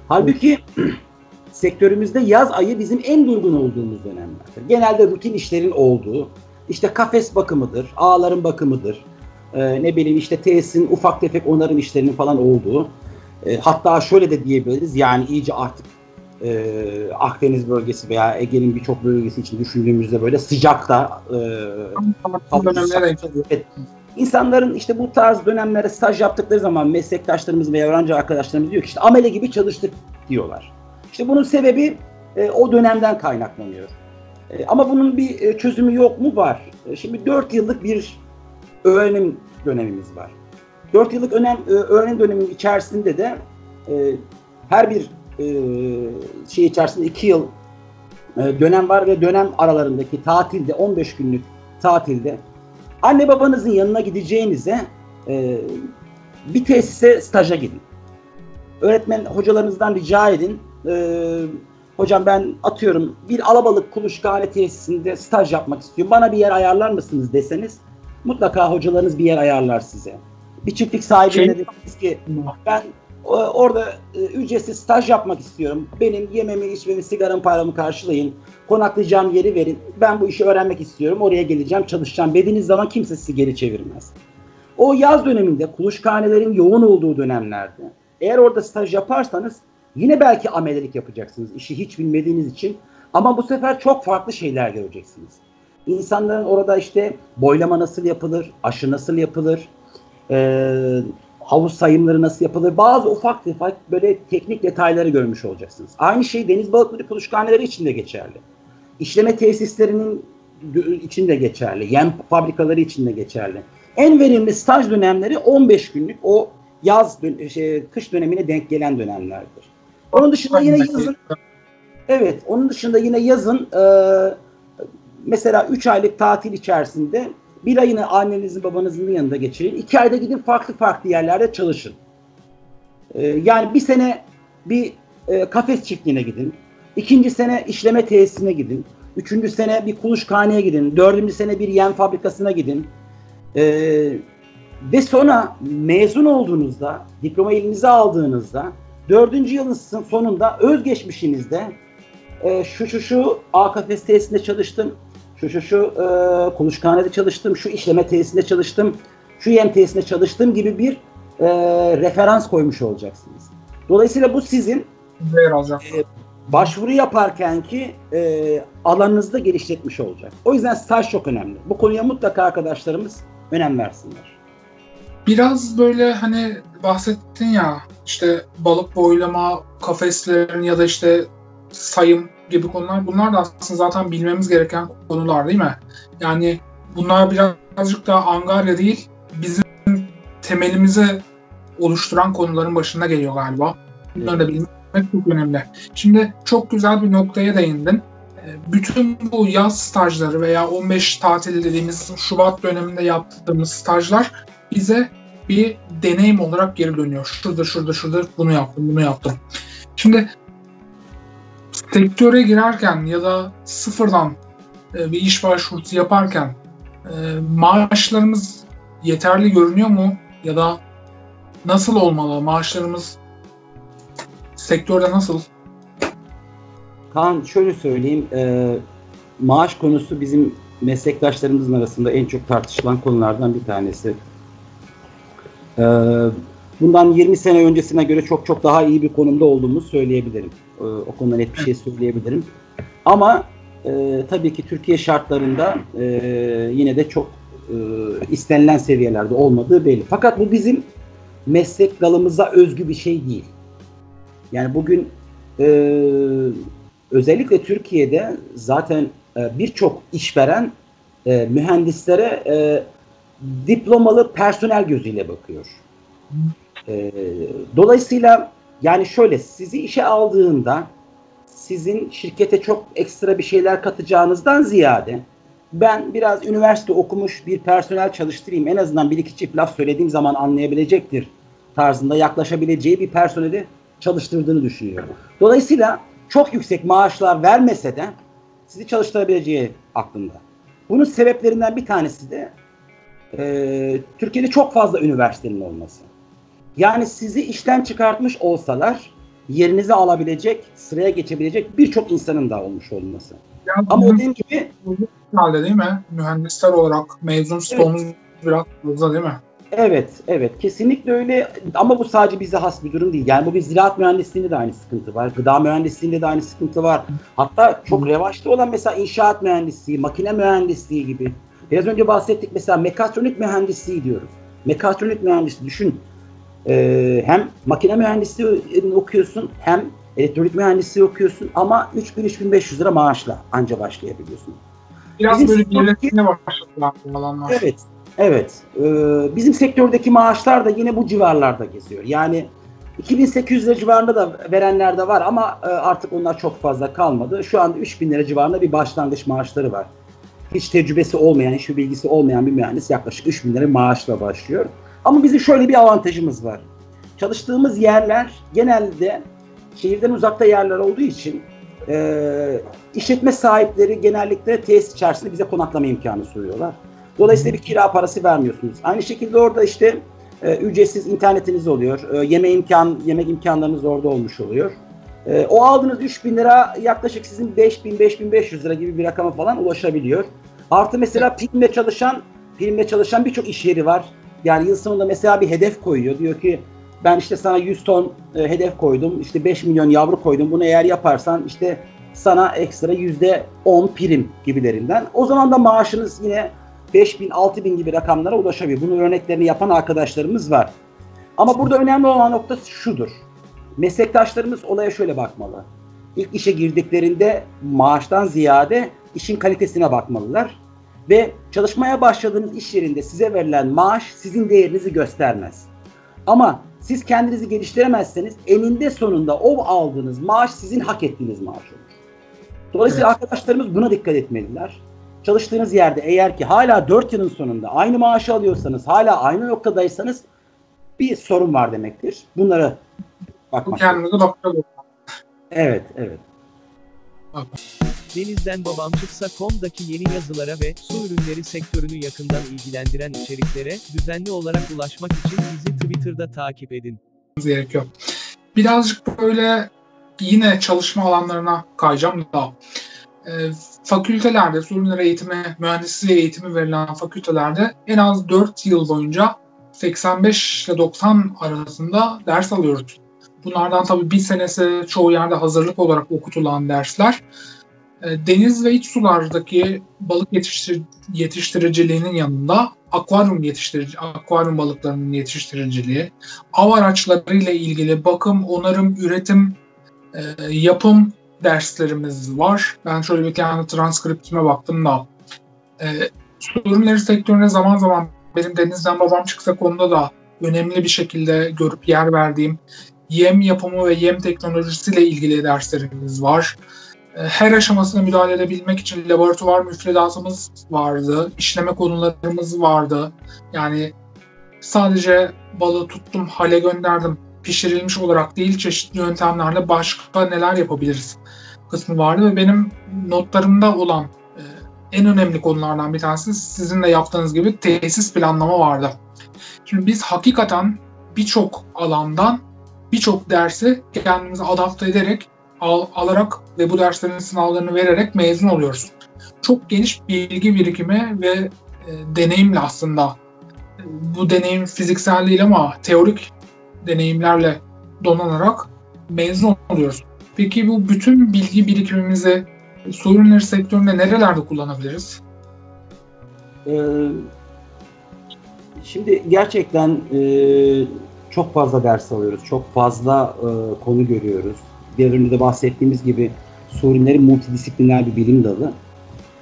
Halbuki sektörümüzde yaz ayı bizim en durgun olduğumuz dönemlerdir. Genelde rutin işlerin olduğu, işte kafes bakımıdır, ağların bakımıdır, e, ne bileyim işte tesisin ufak tefek onarım işlerinin falan olduğu. E, hatta şöyle de diyebiliriz yani iyice artık e, Akdeniz bölgesi veya Ege'nin birçok bölgesi için düşündüğümüzde böyle sıcakta e, İnsanların işte bu tarz dönemlere staj yaptıkları zaman meslektaşlarımız veya öğrenci arkadaşlarımız diyor ki işte amele gibi çalıştık diyorlar. İşte bunun sebebi e, o dönemden kaynaklanıyor. E, ama bunun bir e, çözümü yok mu? Var. E, şimdi 4 yıllık bir öğrenim dönemimiz var. 4 yıllık önem, e, öğrenim döneminin içerisinde de e, her bir şey içerisinde 2 yıl e, dönem var ve dönem aralarındaki tatilde 15 günlük tatilde anne babanızın yanına gideceğinize e, bir tesise staja gidin. öğretmen hocalarınızdan rica edin. Hocam ben atıyorum bir alabalık kuluçkane tesisinde staj yapmak istiyorum. Bana bir yer ayarlar mısınız deseniz mutlaka hocalarınız bir yer ayarlar size. Bir çiftlik sahibine şey, dediniz ki ben orada e, ücretsiz staj yapmak istiyorum. Benim yememi, içmemi, sigaramı, paramı karşılayın. Konaklayacağım yeri verin. Ben bu işi öğrenmek istiyorum. Oraya geleceğim, çalışacağım dediğiniz zaman kimse sizi geri çevirmez. O yaz döneminde kuluçkanelerin yoğun olduğu dönemlerde eğer orada staj yaparsanız yine belki amelelik yapacaksınız. işi hiç bilmediğiniz için. Ama bu sefer çok farklı şeyler göreceksiniz. İnsanların orada işte boylama nasıl yapılır, aşı nasıl yapılır, e, havuz sayımları nasıl yapılır, bazı ufak tefek böyle teknik detayları görmüş olacaksınız. Aynı şey deniz balıkları kuluçkaneleri için de geçerli. İşleme tesislerinin için de geçerli. Yem fabrikaları için de geçerli. En verimli staj dönemleri 15 günlük o yaz şey, kış dönemine denk gelen dönemlerdir. Onun dışında yine yazın Evet, onun dışında yine yazın e, mesela 3 aylık tatil içerisinde bir ayını annenizin babanızın yanında geçirin. İki ayda gidin farklı farklı yerlerde çalışın. E, yani bir sene bir e, kafes çiftliğine gidin. İkinci sene işleme tesisine gidin. Üçüncü sene bir kuluçkaneye gidin. Dördüncü sene bir yem fabrikasına gidin. Ee, ve sonra mezun olduğunuzda, diploma elinize aldığınızda, dördüncü yılın sonunda özgeçmişinizde e, şu şu şu AKFS tesisinde çalıştım, şu şu şu e, kuluçkanede çalıştım, şu işleme tesisinde çalıştım, şu yem tesisinde çalıştım gibi bir e, referans koymuş olacaksınız. Dolayısıyla bu sizin e, başvuru yaparken ki e, alanınızda geliştirmiş olacak. O yüzden staj çok önemli. Bu konuya mutlaka arkadaşlarımız önem versinler. Biraz böyle hani bahsettin ya işte balık boylama, kafeslerin ya da işte sayım gibi konular bunlar da aslında zaten bilmemiz gereken konular değil mi? Yani bunlar birazcık daha angarya değil bizim temelimizi oluşturan konuların başında geliyor galiba. Bunları da bilmek çok önemli. Şimdi çok güzel bir noktaya değindin. Ee, bütün bu yaz stajları veya 15 tatil dediğimiz Şubat döneminde yaptığımız stajlar bize bir deneyim olarak geri dönüyor. Şurada, şurada, şurada bunu yaptım, bunu yaptım. Şimdi sektöre girerken ya da sıfırdan e, bir iş başvurusu yaparken e, maaşlarımız yeterli görünüyor mu? Ya da nasıl olmalı? Maaşlarımız sektörde nasıl? Kaan şöyle söyleyeyim. E, maaş konusu bizim meslektaşlarımızın arasında en çok tartışılan konulardan bir tanesi. E, bundan 20 sene öncesine göre çok çok daha iyi bir konumda olduğumuzu söyleyebilirim. E, o konuda net bir şey söyleyebilirim. Ama e, tabii ki Türkiye şartlarında e, yine de çok e, istenilen seviyelerde olmadığı belli. Fakat bu bizim meslek dalımıza özgü bir şey değil. Yani bugün e, özellikle Türkiye'de zaten e, birçok işveren e, mühendislere e, diplomalı personel gözüyle bakıyor. E, dolayısıyla yani şöyle sizi işe aldığında sizin şirkete çok ekstra bir şeyler katacağınızdan ziyade ben biraz üniversite okumuş bir personel çalıştırayım en azından bir iki çift laf söylediğim zaman anlayabilecektir tarzında yaklaşabileceği bir personeli çalıştırdığını düşünüyorum. Dolayısıyla çok yüksek maaşlar vermese de sizi çalıştırabileceği aklında. Bunun sebeplerinden bir tanesi de e, Türkiye'de çok fazla üniversitenin olması. Yani sizi işten çıkartmış olsalar yerinizi alabilecek, sıraya geçebilecek birçok insanın da olmuş olması. Yani Ama dediğim gibi halde değil mi? Mühendisler olarak mezun stoğumuz evet. biraz fazla değil mi? Evet, evet. Kesinlikle öyle. Ama bu sadece bize has bir durum değil. Yani bu bir ziraat mühendisliğinde de aynı sıkıntı var. Gıda mühendisliğinde de aynı sıkıntı var. Hatta çok revaçta olan mesela inşaat mühendisliği, makine mühendisliği gibi. Biraz önce bahsettik mesela mekatronik mühendisliği diyoruz. Mekatronik mühendisliği düşün. Ee, hem makine mühendisliği okuyorsun hem elektronik mühendisliği okuyorsun ama 3000-3500 lira maaşla anca başlayabiliyorsun. Biraz Bizim böyle birleşmeye başladılar alanlar. Evet. Evet. E, bizim sektördeki maaşlar da yine bu civarlarda geziyor. Yani 2800 lira civarında da verenler de var ama e, artık onlar çok fazla kalmadı. Şu anda 3000 lira civarında bir başlangıç maaşları var. Hiç tecrübesi olmayan, hiçbir bilgisi olmayan bir mühendis yaklaşık 3000 lira maaşla başlıyor. Ama bizim şöyle bir avantajımız var. çalıştığımız yerler genelde şehirden uzakta yerler olduğu için e, işletme sahipleri genellikle tesis içerisinde bize konaklama imkanı sunuyorlar. Dolayısıyla bir kira parası vermiyorsunuz. Aynı şekilde orada işte e, ücretsiz internetiniz oluyor. E, yeme imkan, yemek imkanlarınız orada olmuş oluyor. E, o aldığınız 3000 lira yaklaşık sizin 5000-5500 lira gibi bir rakama falan ulaşabiliyor. Artı mesela primle çalışan primle çalışan birçok iş yeri var. Yani yıl sonunda mesela bir hedef koyuyor. Diyor ki ben işte sana 100 ton e, hedef koydum. işte 5 milyon yavru koydum. Bunu eğer yaparsan işte sana ekstra %10 prim gibilerinden. O zaman da maaşınız yine 5 bin, 6 bin gibi rakamlara ulaşabiliyor. Bunun örneklerini yapan arkadaşlarımız var. Ama burada önemli olan nokta şudur. Meslektaşlarımız olaya şöyle bakmalı. İlk işe girdiklerinde maaştan ziyade işin kalitesine bakmalılar. Ve çalışmaya başladığınız iş yerinde size verilen maaş sizin değerinizi göstermez. Ama siz kendinizi geliştiremezseniz eninde sonunda o aldığınız maaş sizin hak ettiğiniz maaş olur. Dolayısıyla evet. arkadaşlarımız buna dikkat etmeliler. Çalıştığınız yerde eğer ki hala 4 yılın sonunda aynı maaşı alıyorsanız, hala aynı noktadaysanız bir sorun var demektir. Bunlara bakmak. Kendinize bakmak. Evet, evet. Denizden Babamçıksa.com'daki yeni yazılara ve su ürünleri sektörünü yakından ilgilendiren içeriklere düzenli olarak ulaşmak için bizi Twitter'da takip edin. Gerekiyor. Birazcık böyle yine çalışma alanlarına kayacağım da e, fakültelerde, su ürünleri eğitimi, mühendisliği eğitimi verilen fakültelerde en az 4 yıl boyunca 85 ile 90 arasında ders alıyoruz. Bunlardan tabii bir senesi çoğu yerde hazırlık olarak okutulan dersler. E, deniz ve iç sulardaki balık yetiştir yetiştiriciliğinin yanında akvaryum yetiştirici, akvaryum balıklarının yetiştiriciliği, av araçları ile ilgili bakım, onarım, üretim, e, yapım derslerimiz var. Ben şöyle bir kendi transkriptime baktım da e, su ürünleri sektörüne zaman zaman benim denizden babam çıksa konuda da önemli bir şekilde görüp yer verdiğim yem yapımı ve yem teknolojisiyle ilgili derslerimiz var. Ee, her aşamasına müdahale edebilmek için laboratuvar müfredatımız vardı, işleme konularımız vardı. Yani sadece balığı tuttum, hale gönderdim, pişirilmiş olarak değil çeşitli yöntemlerle başka neler yapabiliriz kısmı vardı ve benim notlarımda olan e, en önemli konulardan bir tanesi sizin de yaptığınız gibi tesis planlama vardı. Şimdi biz hakikaten birçok alandan birçok dersi kendimize adapte ederek al, alarak ve bu derslerin sınavlarını vererek mezun oluyoruz. Çok geniş bilgi birikimi ve e, deneyimle aslında bu deneyim fiziksel değil ama teorik deneyimlerle donanarak mezun oluyoruz. Peki bu bütün bilgi birikimimizi su ürünleri sektöründe nerelerde kullanabiliriz? Ee, şimdi gerçekten e, çok fazla ders alıyoruz. Çok fazla e, konu görüyoruz. Bir önce de bahsettiğimiz gibi ürünleri multidisipliner bir bilim dalı.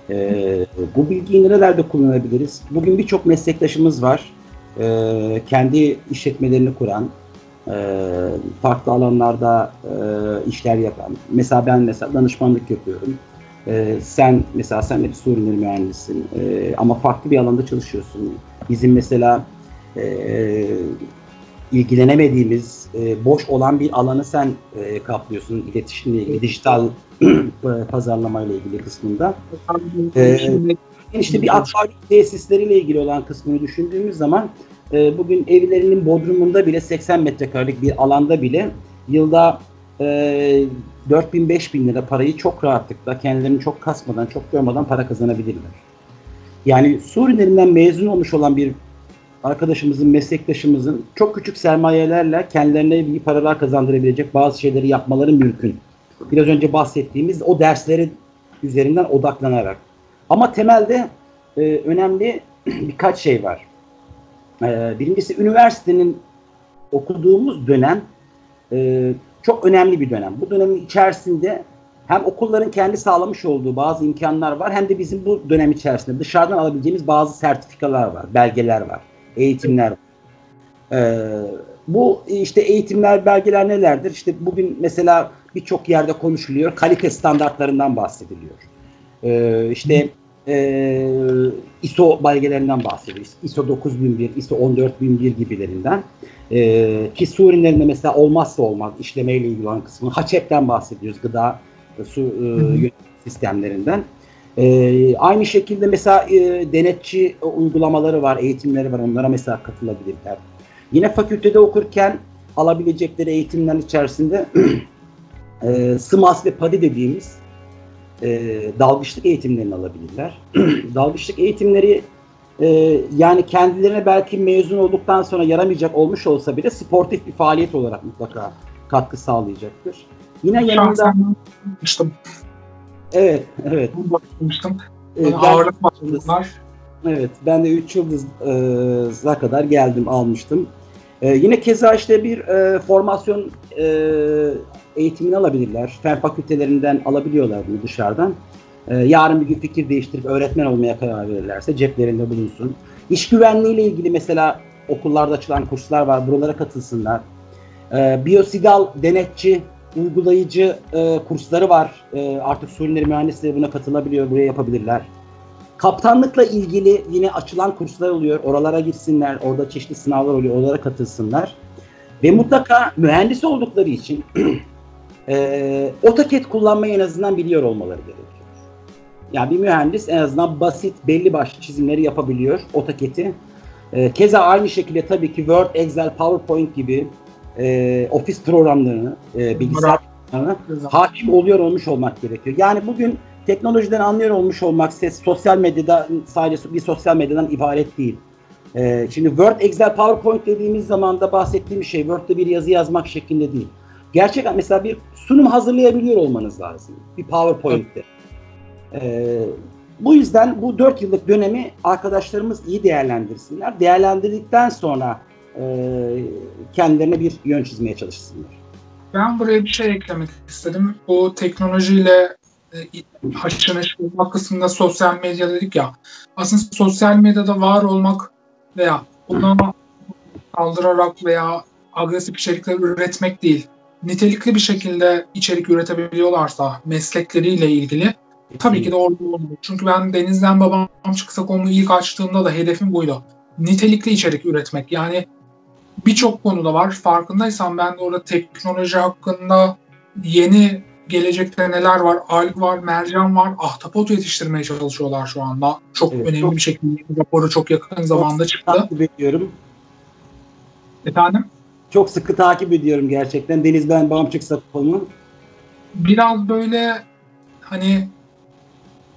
E, bu bilgiyi nerelerde kullanabiliriz? Bugün birçok meslektaşımız var. E, kendi işletmelerini kuran, e, farklı alanlarda e, işler yapan. Mesela ben mesela danışmanlık yapıyorum. E, sen mesela sen de bir su ürünleri mühendisisin e, ama farklı bir alanda çalışıyorsun. Bizim mesela e, ilgilenemediğimiz, e, boş olan bir alanı sen e, kaplıyorsun iletişimle ilgili, dijital pazarlama ile ilgili kısmında. E, işte bir akvaryum tesisleriyle ilgili olan kısmını düşündüğümüz zaman e, bugün evlerinin bodrumunda bile 80 metrekarelik bir alanda bile yılda e, 4000 5000 lira parayı çok rahatlıkla kendilerini çok kasmadan, çok görmeden para kazanabilirler. Yani su ürünlerinden mezun olmuş olan bir arkadaşımızın, meslektaşımızın çok küçük sermayelerle kendilerine iyi paralar kazandırabilecek bazı şeyleri yapmaları mümkün. Biraz önce bahsettiğimiz o derslerin üzerinden odaklanarak. Ama temelde e, önemli birkaç şey var. E, birincisi üniversitenin okuduğumuz dönem e, çok önemli bir dönem. Bu dönemin içerisinde hem okulların kendi sağlamış olduğu bazı imkanlar var hem de bizim bu dönem içerisinde dışarıdan alabileceğimiz bazı sertifikalar var, belgeler var eğitimler Ee, bu işte eğitimler, belgeler nelerdir? İşte bugün mesela birçok yerde konuşuluyor. Kalite standartlarından bahsediliyor. Ee, işte e, ISO belgelerinden bahsediyoruz. ISO 9001, ISO 14001 gibilerinden. E, ki su ürünlerinde mesela olmazsa olmaz işlemeyle ilgili olan kısmı. Haçep'ten bahsediyoruz gıda su e, sistemlerinden. E, aynı şekilde mesela e, denetçi uygulamaları var, eğitimleri var. Onlara mesela katılabilirler. Yine fakültede okurken alabilecekleri eğitimler içerisinde e, SMAS ve PADI dediğimiz e, dalgıçlık eğitimlerini alabilirler. dalgıçlık eğitimleri e, yani kendilerine belki mezun olduktan sonra yaramayacak olmuş olsa bile sportif bir faaliyet olarak mutlaka katkı sağlayacaktır. Yine yanında... Bakmıştım. Evet, evet. Bakmıştım. Ee, ağırlık var. Evet, ben de 3 yıldıza kadar geldim, almıştım. Ee, yine keza işte bir e, formasyon e, eğitimini alabilirler. Fen fakültelerinden alabiliyorlar bunu dışarıdan. Ee, yarın bir gün fikir değiştirip öğretmen olmaya karar verirlerse ceplerinde bulunsun. İş güvenliği ile ilgili mesela okullarda açılan kurslar var. Buralara katılsınlar. Ee, Biosidal denetçi, uygulayıcı e, kursları var. E, artık su mühendisleri buna katılabiliyor. Buraya yapabilirler. Kaptanlıkla ilgili yine açılan kurslar oluyor. Oralara gitsinler. Orada çeşitli sınavlar oluyor. Oralara katılsınlar. Ve mutlaka mühendis oldukları için e, AutoCAD kullanmayı en azından biliyor olmaları gerekiyor. Yani bir mühendis en azından basit belli başlı çizimleri yapabiliyor AutoCAD'i. E, keza aynı şekilde tabii ki Word, Excel, PowerPoint gibi e, ofis programlarını, e, bilgisayar programlarına hakim oluyor olmuş olmak gerekiyor. Yani bugün teknolojiden anlıyor olmuş olmak ses sosyal medyada sadece bir sosyal medyadan ibaret değil. Ee, şimdi Word, Excel, PowerPoint dediğimiz zaman da bahsettiğim şey Word'de bir yazı yazmak şeklinde değil. Gerçekten mesela bir sunum hazırlayabiliyor olmanız lazım. Bir PowerPoint'te. Ee, bu yüzden bu 4 yıllık dönemi arkadaşlarımız iyi değerlendirsinler. Değerlendirdikten sonra e, kendilerine bir yön çizmeye çalışsınlar. Ben buraya bir şey eklemek istedim. Bu teknolojiyle e, haşır neşir olmak kısmında sosyal medya dedik ya. Aslında sosyal medyada var olmak veya ona kaldırarak veya agresif içerikler üretmek değil. Nitelikli bir şekilde içerik üretebiliyorlarsa meslekleriyle ilgili tabii ki de orada olmalı. Çünkü ben Denizden Babam Çıksa konuyu ilk açtığımda da hedefim buydu. Nitelikli içerik üretmek. Yani birçok konuda var. Farkındaysan ben de orada teknoloji hakkında yeni gelecekte neler var? Alg var, mercan var, ahtapot yetiştirmeye çalışıyorlar şu anda. Çok evet, önemli çok, bir şekilde raporu çok yakın çok zamanda çıktı. Takip ediyorum. Efendim? Çok sıkı takip ediyorum gerçekten. Deniz ben bağımçık sapımı. Biraz böyle hani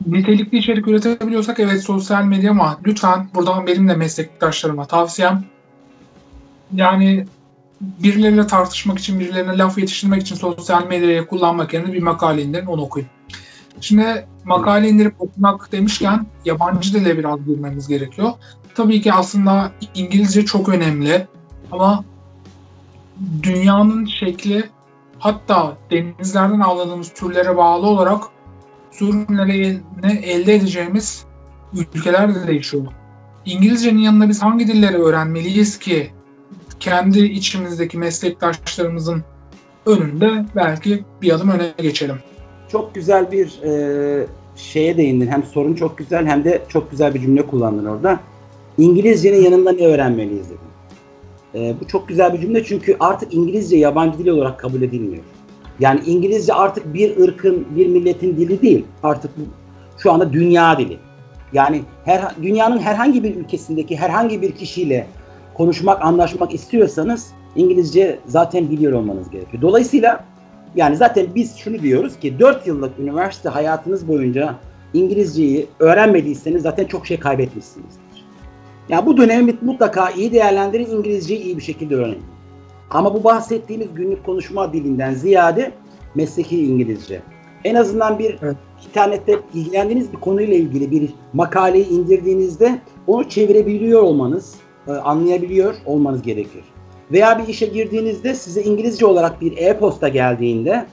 nitelikli içerik üretebiliyorsak evet sosyal medya ama lütfen buradan benim de meslektaşlarıma tavsiyem yani birileriyle tartışmak için, birilerine laf yetiştirmek için sosyal medyayı kullanmak yerine bir makale indirin, onu okuyun. Şimdi makale indirip okumak demişken yabancı dile biraz girmemiz gerekiyor. Tabii ki aslında İngilizce çok önemli ama dünyanın şekli hatta denizlerden avladığımız türlere bağlı olarak su ürünlerini elde edeceğimiz ülkeler de değişiyor. İngilizcenin yanında biz hangi dilleri öğrenmeliyiz ki kendi içimizdeki meslektaşlarımızın önünde belki bir adım öne geçelim. Çok güzel bir e, şeye değindin. Hem sorun çok güzel hem de çok güzel bir cümle kullandın orada. İngilizcenin yanında ne öğrenmeliyiz dedin. E, bu çok güzel bir cümle çünkü artık İngilizce yabancı dil olarak kabul edilmiyor. Yani İngilizce artık bir ırkın, bir milletin dili değil. Artık şu anda dünya dili. Yani her, dünyanın herhangi bir ülkesindeki herhangi bir kişiyle konuşmak, anlaşmak istiyorsanız İngilizce zaten biliyor olmanız gerekiyor. Dolayısıyla yani zaten biz şunu diyoruz ki 4 yıllık üniversite hayatınız boyunca İngilizceyi öğrenmediyseniz zaten çok şey kaybetmişsinizdir. Yani bu dönemi mutlaka iyi değerlendirin, İngilizceyi iyi bir şekilde öğrenin. Ama bu bahsettiğimiz günlük konuşma dilinden ziyade mesleki İngilizce. En azından bir evet. internette ilgilendiğiniz bir konuyla ilgili bir makaleyi indirdiğinizde onu çevirebiliyor olmanız, e, anlayabiliyor olmanız gerekir. Veya bir işe girdiğinizde size İngilizce olarak bir e-posta geldiğinde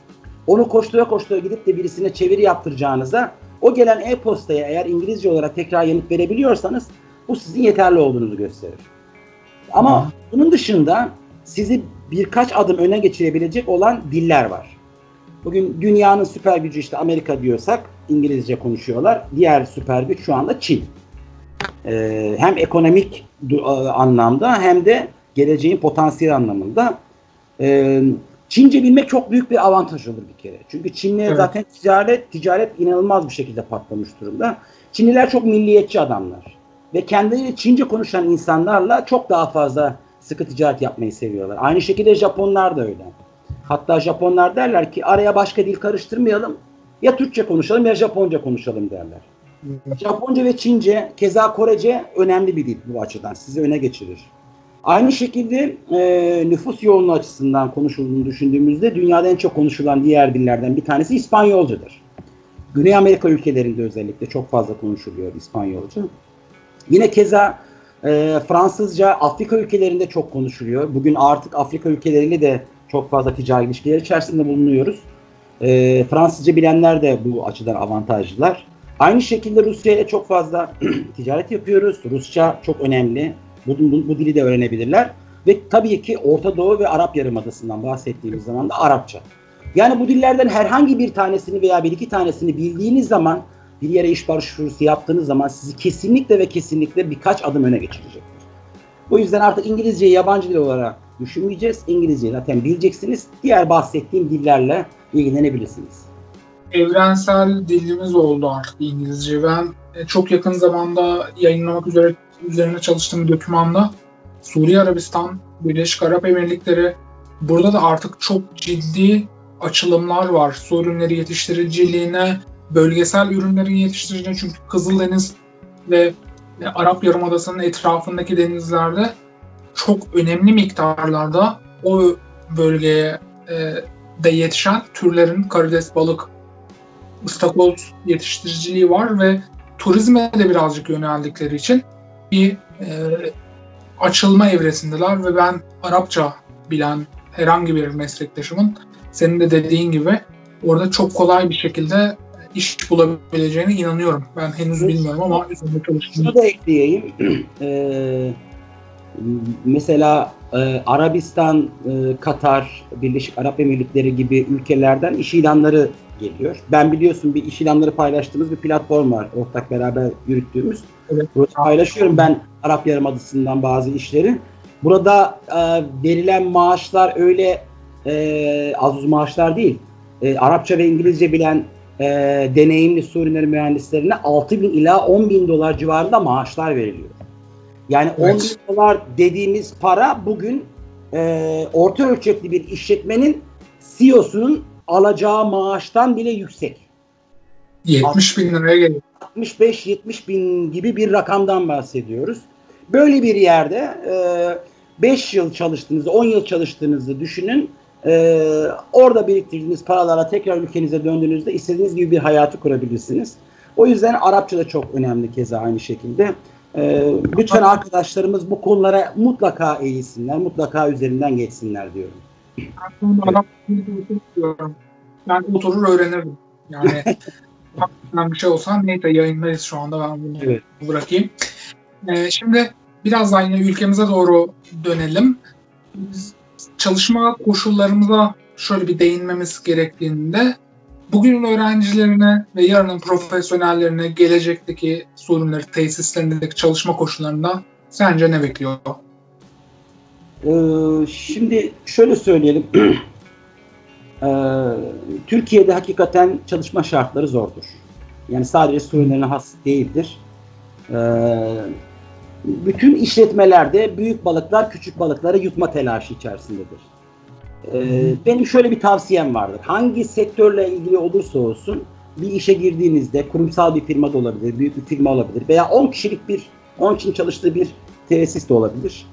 onu koştura koştura gidip de birisine çeviri yaptıracağınıza o gelen e-postaya eğer İngilizce olarak tekrar yanıt verebiliyorsanız bu sizin yeterli olduğunuzu gösterir. Ama Hı. bunun dışında sizi birkaç adım öne geçirebilecek olan diller var. Bugün dünyanın süper gücü işte Amerika diyorsak İngilizce konuşuyorlar. Diğer süper güç şu anda Çin. Ee, hem ekonomik e, anlamda hem de geleceğin potansiyel anlamında. E, Çince bilmek çok büyük bir avantaj olur bir kere. Çünkü Çin'le evet. zaten ticaret ticaret inanılmaz bir şekilde patlamış durumda. Çinliler çok milliyetçi adamlar. Ve kendileriyle Çince konuşan insanlarla çok daha fazla sıkı ticaret yapmayı seviyorlar. Aynı şekilde Japonlar da öyle. Hatta Japonlar derler ki araya başka dil karıştırmayalım. Ya Türkçe konuşalım ya Japonca konuşalım derler. Japonca ve Çince, keza Korece önemli bir dil bu açıdan. Sizi öne geçirir. Aynı şekilde e, nüfus yoğunluğu açısından konuşulduğunu düşündüğümüzde dünyada en çok konuşulan diğer dillerden bir tanesi İspanyolcadır. Güney Amerika ülkelerinde özellikle çok fazla konuşuluyor İspanyolca. Yine keza e, Fransızca Afrika ülkelerinde çok konuşuluyor. Bugün artık Afrika ülkeleriyle de çok fazla ticari ilişkiler içerisinde bulunuyoruz. E, Fransızca bilenler de bu açıdan avantajlılar. Aynı şekilde Rusya ile çok fazla ticaret yapıyoruz. Rusça çok önemli. Bu, bu, bu dili de öğrenebilirler. Ve tabii ki Orta Doğu ve Arap Yarımadası'ndan bahsettiğimiz zaman da Arapça. Yani bu dillerden herhangi bir tanesini veya bir iki tanesini bildiğiniz zaman bir yere iş başvurusu yaptığınız zaman sizi kesinlikle ve kesinlikle birkaç adım öne geçirecektir. Bu yüzden artık İngilizceyi yabancı dil olarak düşünmeyeceğiz. İngilizceyi zaten bileceksiniz. Diğer bahsettiğim dillerle ilgilenebilirsiniz. Evrensel dilimiz oldu artık İngilizce. Ben e, çok yakın zamanda yayınlamak üzere üzerine çalıştığım dokümanda Suriye Arabistan, Birleşik Arap Emirlikleri burada da artık çok ciddi açılımlar var. Su ürünleri yetiştiriciliğine, bölgesel ürünlerin yetiştiriciliğine çünkü Kızıldeniz ve Arap Yarımadası'nın etrafındaki denizlerde çok önemli miktarlarda o bölgeye e, de yetişen türlerin karides, balık, ıstakoz yetiştiriciliği var ve turizme de birazcık yöneldikleri için bir e, açılma evresindeler ve ben Arapça bilen herhangi bir meslektaşımın senin de dediğin gibi orada çok kolay bir şekilde iş bulabileceğine inanıyorum. Ben henüz bilmiyorum ama üzerinde çalıştım. Şunu da ekleyeyim. ee, mesela e, Arabistan, e, Katar, Birleşik Arap Emirlikleri gibi ülkelerden iş ilanları geliyor. Ben biliyorsun bir iş ilanları paylaştığımız bir platform var. Ortak beraber yürüttüğümüz. Evet. Burada paylaşıyorum ben Arap Yarımadası'ndan bazı işleri. Burada e, verilen maaşlar öyle e, az uz maaşlar değil. E, Arapça ve İngilizce bilen e, deneyimli Suriyeli mühendislerine 6 bin ila 10 bin dolar civarında maaşlar veriliyor. Yani evet. 10 bin dolar dediğimiz para bugün e, orta ölçekli bir işletmenin CEO'sunun alacağı maaştan bile yüksek. 70 bin liraya geliyor. 65-70 bin gibi bir rakamdan bahsediyoruz. Böyle bir yerde 5 e, yıl çalıştığınızı, 10 yıl çalıştığınızı düşünün. E, orada biriktirdiğiniz paralara tekrar ülkenize döndüğünüzde istediğiniz gibi bir hayatı kurabilirsiniz. O yüzden Arapça da çok önemli keza aynı şekilde. E, lütfen arkadaşlarımız bu konulara mutlaka eğilsinler, mutlaka üzerinden geçsinler diyorum. Ben oturur öğrenirim. Yani bir şey olsa neyse yayınlarız şu anda ben bunu evet. bırakayım. Ee, şimdi biraz daha yine ülkemize doğru dönelim. Biz çalışma koşullarımıza şöyle bir değinmemiz gerektiğinde bugünün öğrencilerine ve yarının profesyonellerine gelecekteki sorunları tesislerindeki çalışma koşullarında sence ne bekliyor? Ee, şimdi şöyle söyleyelim. ee, Türkiye'de hakikaten çalışma şartları zordur. Yani sadece Suriyelilerine has değildir. Ee, bütün işletmelerde büyük balıklar küçük balıkları yutma telaşı içerisindedir. Benim şöyle bir tavsiyem vardır. Hangi sektörle ilgili olursa olsun bir işe girdiğinizde kurumsal bir firma da olabilir, büyük bir firma olabilir veya 10 kişilik bir 10 kişinin çalıştığı bir tesis de olabilir.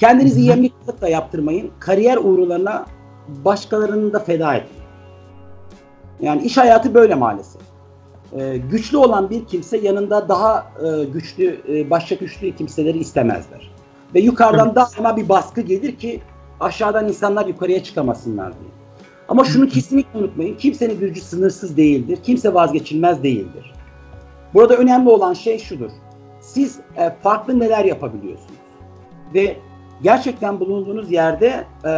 Kendinizi yemlik da yaptırmayın. Kariyer uğrularına başkalarını da feda edin. Yani iş hayatı böyle maalesef. Ee, güçlü olan bir kimse yanında daha e, güçlü, e, başka güçlü kimseleri istemezler. Ve yukarıdan evet. daima bir baskı gelir ki aşağıdan insanlar yukarıya çıkamasınlar diye. Ama şunu kesinlikle unutmayın. Kimsenin gücü sınırsız değildir. Kimse vazgeçilmez değildir. Burada önemli olan şey şudur. Siz e, farklı neler yapabiliyorsunuz? Ve gerçekten bulunduğunuz yerde e,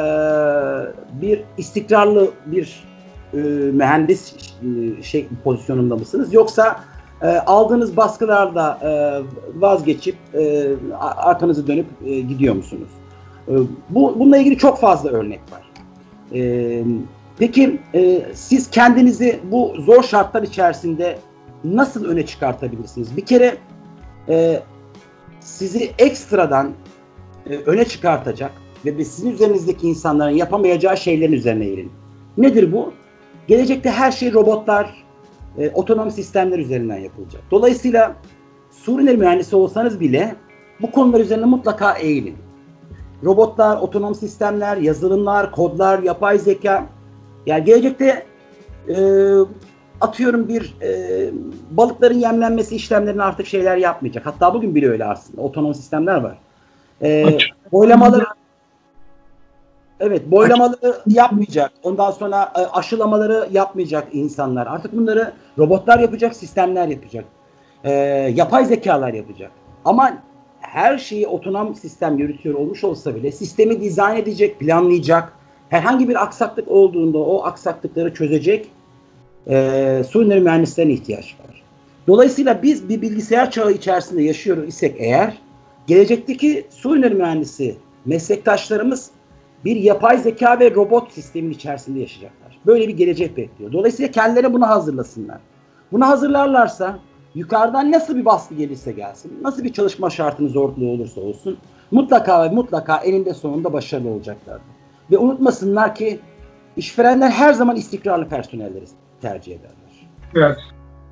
bir istikrarlı bir e, mühendis e, şey pozisyonunda mısınız? Yoksa e, aldığınız baskılarda e, vazgeçip e, arkanızı dönüp e, gidiyor musunuz? E, bu bununla ilgili çok fazla örnek var. E, peki e, siz kendinizi bu zor şartlar içerisinde nasıl öne çıkartabilirsiniz? Bir kere e, sizi ekstradan e, öne çıkartacak ve sizin üzerinizdeki insanların yapamayacağı şeylerin üzerine eğilin. Nedir bu? Gelecekte her şey robotlar, e, otonom sistemler üzerinden yapılacak. Dolayısıyla Suriyeli mühendisi olsanız bile bu konular üzerine mutlaka eğilin. Robotlar, otonom sistemler, yazılımlar, kodlar, yapay zeka. Yani gelecekte e, atıyorum bir e, balıkların yemlenmesi işlemlerini artık şeyler yapmayacak. Hatta bugün bile öyle aslında. Otonom sistemler var. E, boylamaları Evet, boylamaları yapmayacak. Ondan sonra e, aşılamaları yapmayacak insanlar. Artık bunları robotlar yapacak, sistemler yapacak. E, yapay zekalar yapacak. Ama her şeyi otonom sistem yürütüyor olmuş olsa bile sistemi dizayn edecek, planlayacak. Herhangi bir aksaklık olduğunda o aksaklıkları çözecek e, Sunni mühendislerine ihtiyaç var. Dolayısıyla biz bir bilgisayar çağı içerisinde yaşıyor isek eğer gelecekteki Sunni mühendisi meslektaşlarımız bir yapay zeka ve robot sistemin içerisinde yaşayacaklar. Böyle bir gelecek bekliyor. Dolayısıyla kendilerine bunu hazırlasınlar. Bunu hazırlarlarsa yukarıdan nasıl bir baskı gelirse gelsin, nasıl bir çalışma şartının zorluğu olursa olsun mutlaka ve mutlaka eninde sonunda başarılı olacaklardır. Ve unutmasınlar ki işverenler her zaman istikrarlı personelleri tercih ederler. Evet.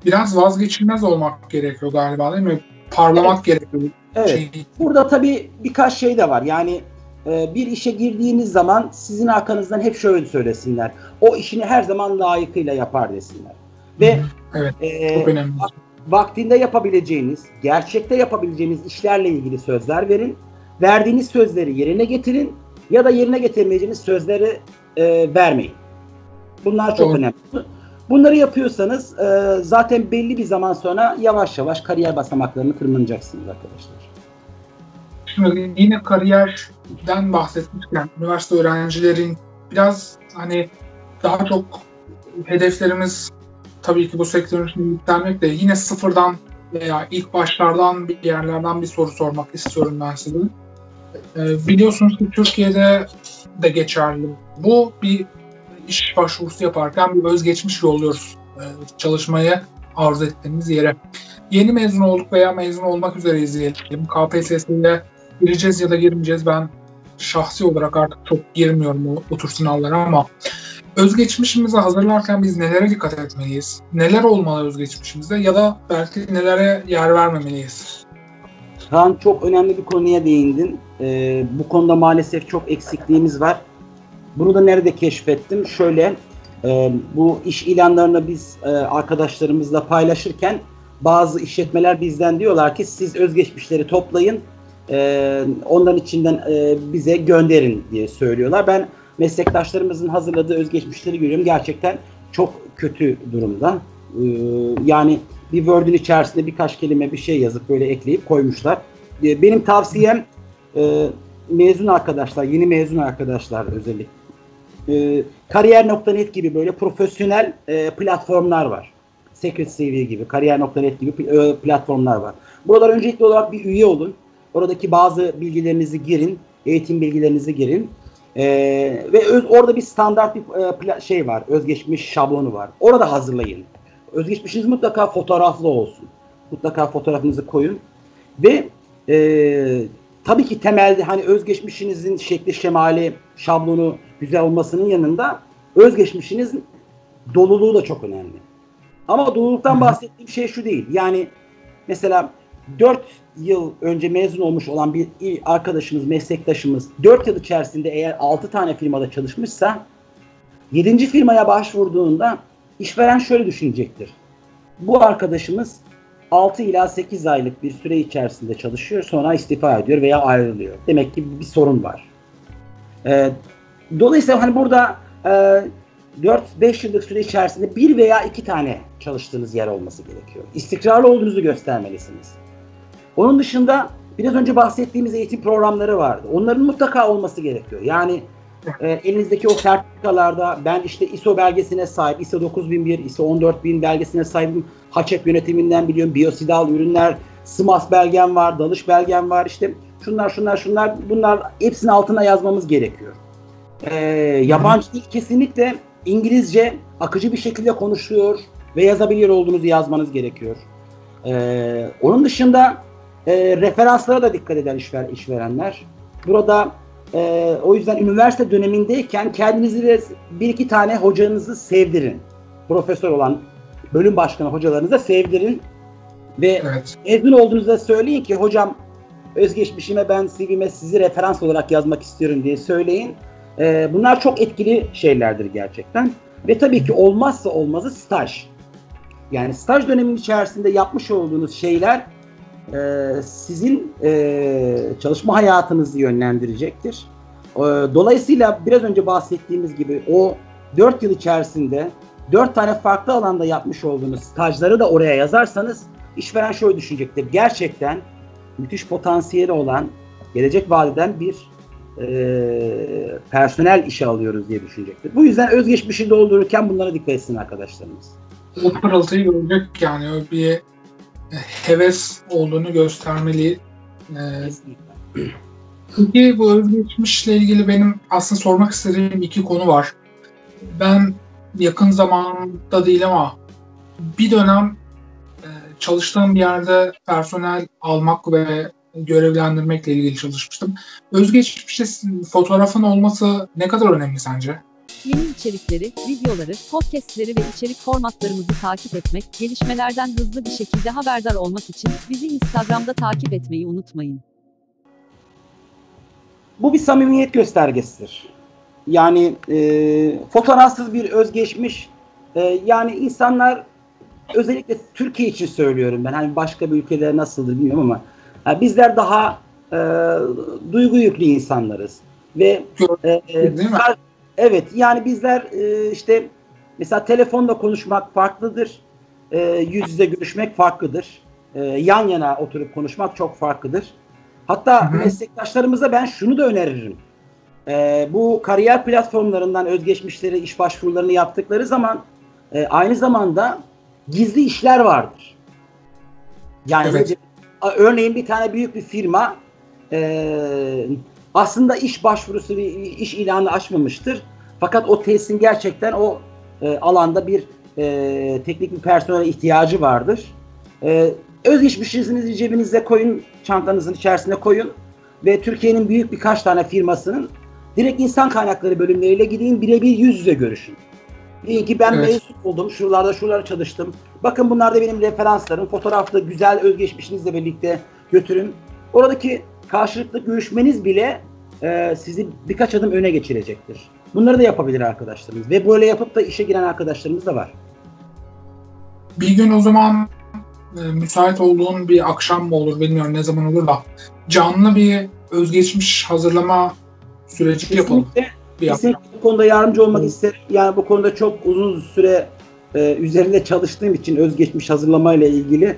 Biraz vazgeçilmez olmak gerekiyor galiba değil mi? Parlamak evet. gerekiyor. Evet. Şey. Burada tabii birkaç şey de var. Yani e, bir işe girdiğiniz zaman sizin arkanızdan hep şöyle söylesinler. O işini her zaman layıkıyla yapar desinler. Ve evet, e, önemli. vaktinde yapabileceğiniz, gerçekte yapabileceğiniz işlerle ilgili sözler verin. Verdiğiniz sözleri yerine getirin ya da yerine getirmeyeceğiniz sözleri e, vermeyin. Bunlar çok Doğru. önemli. Bunları yapıyorsanız e, zaten belli bir zaman sonra yavaş yavaş kariyer basamaklarını tırmanacaksınız arkadaşlar. Şimdi yine kariyerden bahsetmişken üniversite öğrencilerin biraz hani daha çok hedeflerimiz tabii ki bu sektörün içinde yükselmek de yine sıfırdan veya ilk başlardan bir yerlerden bir soru sormak istiyorum ben size. Ee, biliyorsunuz ki Türkiye'de de geçerli. Bu bir iş başvurusu yaparken bir özgeçmiş yolluyoruz e, çalışmayı arzu ettiğimiz yere. Yeni mezun olduk veya mezun olmak üzere izleyelim. KPSS'ye gireceğiz ya da girmeyeceğiz. Ben şahsi olarak artık çok girmiyorum o, o tür sınavlara ama özgeçmişimizi hazırlarken biz nelere dikkat etmeliyiz? Neler olmalı özgeçmişimizde ya da belki nelere yer vermemeliyiz? Kaan çok önemli bir konuya değindin. Ee, bu konuda maalesef çok eksikliğimiz var. Bunu da nerede keşfettim? Şöyle, e, bu iş ilanlarını biz e, arkadaşlarımızla paylaşırken bazı işletmeler bizden diyorlar ki siz özgeçmişleri toplayın, e, onların içinden e, bize gönderin diye söylüyorlar. Ben meslektaşlarımızın hazırladığı özgeçmişleri görüyorum. Gerçekten çok kötü durumda. E, yani bir Word'ün içerisinde birkaç kelime bir şey yazıp böyle ekleyip koymuşlar. E, benim tavsiyem e, mezun arkadaşlar, yeni mezun arkadaşlar özellikle. E, Kariyer.net gibi böyle profesyonel e, platformlar var. Secret CV gibi, Kariyer.net gibi e, platformlar var. Buralar öncelikli olarak bir üye olun. Oradaki bazı bilgilerinizi girin, eğitim bilgilerinizi girin. Ee, ve öz, orada bir standart bir e, şey var, özgeçmiş şablonu var. Orada hazırlayın. Özgeçmişiniz mutlaka fotoğraflı olsun. Mutlaka fotoğrafınızı koyun. Ve e, tabii ki temelde hani özgeçmişinizin şekli, şemali, şablonu güzel olmasının yanında özgeçmişinizin doluluğu da çok önemli. Ama doluluktan bahsettiğim şey şu değil. Yani mesela 4 yıl önce mezun olmuş olan bir arkadaşımız, meslektaşımız 4 yıl içerisinde eğer 6 tane firmada çalışmışsa 7. firmaya başvurduğunda işveren şöyle düşünecektir. Bu arkadaşımız 6 ila 8 aylık bir süre içerisinde çalışıyor sonra istifa ediyor veya ayrılıyor. Demek ki bir sorun var. Ee, dolayısıyla hani burada e, 4-5 yıllık süre içerisinde bir veya iki tane çalıştığınız yer olması gerekiyor. İstikrarlı olduğunuzu göstermelisiniz. Onun dışında biraz önce bahsettiğimiz eğitim programları vardı. Onların mutlaka olması gerekiyor. Yani e, elinizdeki o sertifikalarda ben işte ISO belgesine sahip, ISO 9001, ISO 14000 belgesine sahibim. Haçep yönetiminden biliyorum, biosidal ürünler SMAS belgen var, dalış belgen var. İşte şunlar şunlar şunlar bunlar hepsini altına yazmamız gerekiyor. Ee, yabancı dil kesinlikle İngilizce akıcı bir şekilde konuşuyor ve yazabiliyor olduğunuzu yazmanız gerekiyor. Ee, onun dışında e, referanslara da dikkat eden işver, işverenler. Burada e, o yüzden üniversite dönemindeyken kendinizi de bir iki tane hocanızı sevdirin. Profesör olan bölüm başkanı hocalarınıza sevdirin. Ve evet. mezun olduğunuzda söyleyin ki hocam özgeçmişime ben CV'me sizi referans olarak yazmak istiyorum diye söyleyin. E, bunlar çok etkili şeylerdir gerçekten. Ve tabii ki olmazsa olmazı staj. Yani staj döneminin içerisinde yapmış olduğunuz şeyler e, sizin e, çalışma hayatınızı yönlendirecektir. E, dolayısıyla biraz önce bahsettiğimiz gibi o 4 yıl içerisinde 4 tane farklı alanda yapmış olduğunuz stajları da oraya yazarsanız işveren şöyle düşünecektir. Gerçekten müthiş potansiyeli olan, gelecek vadeden bir e, personel işe alıyoruz diye düşünecektir. Bu yüzden özgeçmişi doldururken bunlara dikkat etsin arkadaşlarımız. O pırıltıyı görecek yani bir heves olduğunu göstermeli. Ee, Peki bu özgeçmişle ilgili benim aslında sormak istediğim iki konu var. Ben yakın zamanda değil ama bir dönem e, çalıştığım bir yerde personel almak ve görevlendirmekle ilgili çalışmıştım. Özgeçmişte fotoğrafın olması ne kadar önemli sence? Yeni içerikleri, videoları, podcastleri ve içerik formatlarımızı takip etmek, gelişmelerden hızlı bir şekilde haberdar olmak için bizi Instagram'da takip etmeyi unutmayın. Bu bir samimiyet göstergesidir. Yani e, fotoğrafsız bir özgeçmiş, e, yani insanlar özellikle Türkiye için söylüyorum ben. Hani başka bir ülkede nasıldır bilmiyorum ama yani bizler daha e, duygu yüklü insanlarız ve e, e, Evet yani bizler e, işte mesela telefonla konuşmak farklıdır. E, yüz yüze görüşmek farklıdır. E, yan yana oturup konuşmak çok farklıdır. Hatta Hı-hı. meslektaşlarımıza ben şunu da öneririm. E, bu kariyer platformlarından özgeçmişleri, iş başvurularını yaptıkları zaman e, aynı zamanda gizli işler vardır. Yani evet. örneğin bir tane büyük bir firma e, aslında iş başvurusu iş ilanı açmamıştır. Fakat o tesisin gerçekten o e, alanda bir e, teknik bir personel ihtiyacı vardır. E, özgeçmişinizi cebinize koyun, çantanızın içerisine koyun ve Türkiye'nin büyük birkaç tane firmasının direkt insan kaynakları bölümleriyle gidin birebir yüz yüze görüşün. Deyin ki ben evet. mezun oldum, şuralarda şuralarda çalıştım. Bakın bunlar da benim referanslarım. Fotoğrafta güzel özgeçmişinizle birlikte götürün. Oradaki karşılıklı görüşmeniz bile e, sizi birkaç adım öne geçirecektir. Bunları da yapabilir arkadaşlarımız ve böyle yapıp da işe giren arkadaşlarımız da var. Bir gün o zaman e, müsait olduğun bir akşam mı olur bilmiyorum ne zaman olur da canlı bir özgeçmiş hazırlama süreci kesinlikle, yapalım. Bir kesinlikle bu konuda yardımcı olmak isterim. Yani bu konuda çok uzun süre e, üzerinde çalıştığım için özgeçmiş hazırlamayla ilgili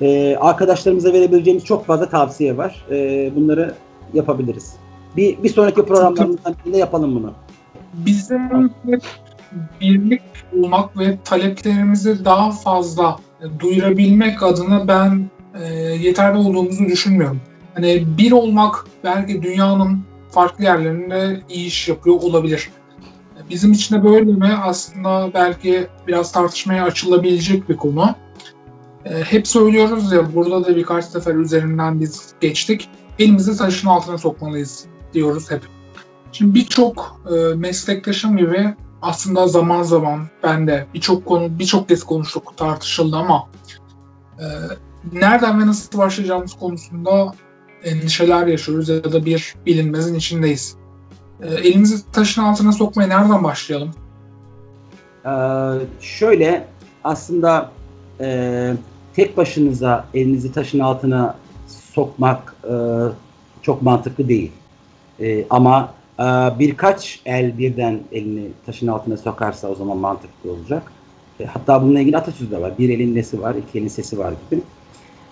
e, arkadaşlarımıza verebileceğimiz çok fazla tavsiye var. E, bunları yapabiliriz. Bir, bir sonraki programlarımızdan birinde yapalım bunu. Bizim birlik olmak ve taleplerimizi daha fazla duyurabilmek adına ben e, yeterli olduğumuzu düşünmüyorum. Hani bir olmak belki dünyanın farklı yerlerinde iyi iş yapıyor olabilir. Bizim için de böyle mi? Aslında belki biraz tartışmaya açılabilecek bir konu. E, hep söylüyoruz ya, burada da birkaç sefer üzerinden biz geçtik. Elimizi taşın altına sokmalıyız diyoruz hep. Şimdi birçok e, meslektaşım gibi aslında zaman zaman ben de birçok konu birçok kez konuştuk tartışıldı ama e, nereden ve nasıl başlayacağımız konusunda endişeler yaşıyoruz ya da bir bilinmezin içindeyiz. E, elimizi taşın altına sokmaya nereden başlayalım? Ee, şöyle aslında e, tek başınıza elinizi taşın altına sokmak e, çok mantıklı değil. E, ama birkaç el birden elini taşın altına sokarsa o zaman mantıklı olacak. E, hatta bununla ilgili atasözü de var. Bir elin nesi var, iki elin sesi var gibi.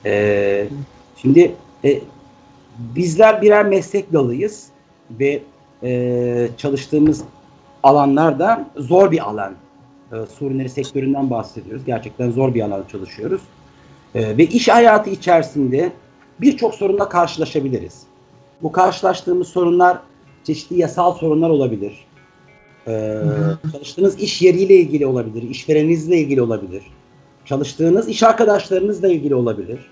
E, şimdi e, bizler birer meslek dalıyız ve e, çalıştığımız alanlar da zor bir alan. E, su sektöründen bahsediyoruz. Gerçekten zor bir alanda çalışıyoruz. E, ve iş hayatı içerisinde birçok sorunla karşılaşabiliriz. Bu karşılaştığımız sorunlar çeşitli yasal sorunlar olabilir. Ee, çalıştığınız iş yeriyle ilgili olabilir, işvereninizle ilgili olabilir. Çalıştığınız iş arkadaşlarınızla ilgili olabilir.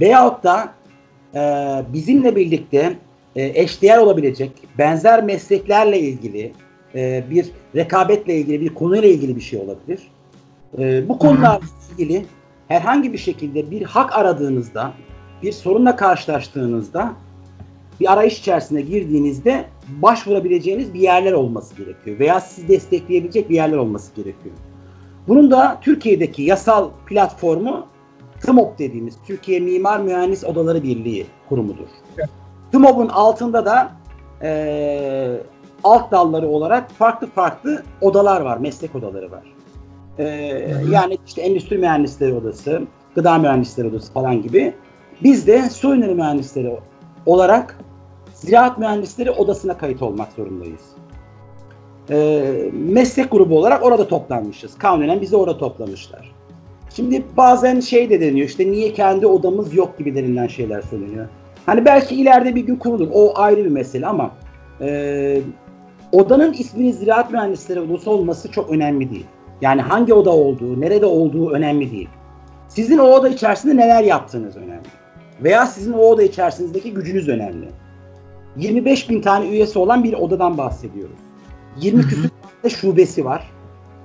Veyahut da e, bizimle birlikte e, eşdeğer olabilecek benzer mesleklerle ilgili e, bir rekabetle ilgili bir konuyla ilgili bir şey olabilir. E, bu konularla ilgili herhangi bir şekilde bir hak aradığınızda, bir sorunla karşılaştığınızda bir arayış içerisine girdiğinizde başvurabileceğiniz bir yerler olması gerekiyor veya sizi destekleyebilecek bir yerler olması gerekiyor. Bunun da Türkiye'deki yasal platformu TMOB dediğimiz Türkiye Mimar Mühendis Odaları Birliği kurumudur. Evet. TMOB'un altında da e, alt dalları olarak farklı farklı odalar var, meslek odaları var. E, yani işte Endüstri Mühendisleri Odası, Gıda Mühendisleri Odası falan gibi. Biz de su mühendisleri olarak Ziraat Mühendisleri Odası'na kayıt olmak zorundayız. E, meslek grubu olarak orada toplanmışız. Kanunen bizi orada toplamışlar. Şimdi bazen şey de deniyor işte niye kendi odamız yok gibilerinden şeyler söyleniyor. Hani belki ileride bir gün kurulur. O ayrı bir mesele ama e, odanın ismini Ziraat Mühendisleri Odası olması çok önemli değil. Yani hangi oda olduğu, nerede olduğu önemli değil. Sizin o oda içerisinde neler yaptığınız önemli. Veya sizin o oda içerisindeki gücünüz önemli. 25 bin tane üyesi olan bir odadan bahsediyoruz. 20 küsur şubesi var.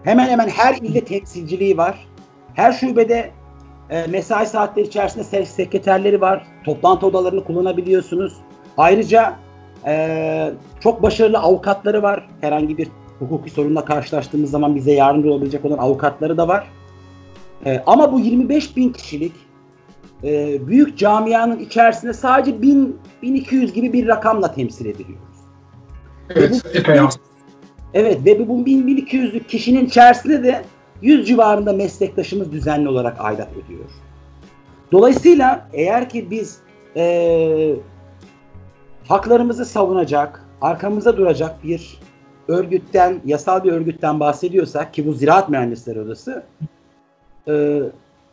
Hemen hemen her ilde temsilciliği var. Her şubede e, mesai saatleri içerisinde sekreterleri var. Toplantı odalarını kullanabiliyorsunuz. Ayrıca e, çok başarılı avukatları var. Herhangi bir hukuki sorunla karşılaştığımız zaman bize yardımcı olabilecek olan avukatları da var. E, ama bu 25 bin kişilik e, büyük camianın içerisinde sadece 1000 1200 gibi bir rakamla temsil ediliyoruz. Evet, ve bu, epey. Evet ve bu 1000-1200'lük kişinin içerisinde de 100 civarında meslektaşımız düzenli olarak aidat ödüyor. Dolayısıyla eğer ki biz e, haklarımızı savunacak, arkamıza duracak bir örgütten, yasal bir örgütten bahsediyorsak ki bu Ziraat Mühendisleri Odası, e,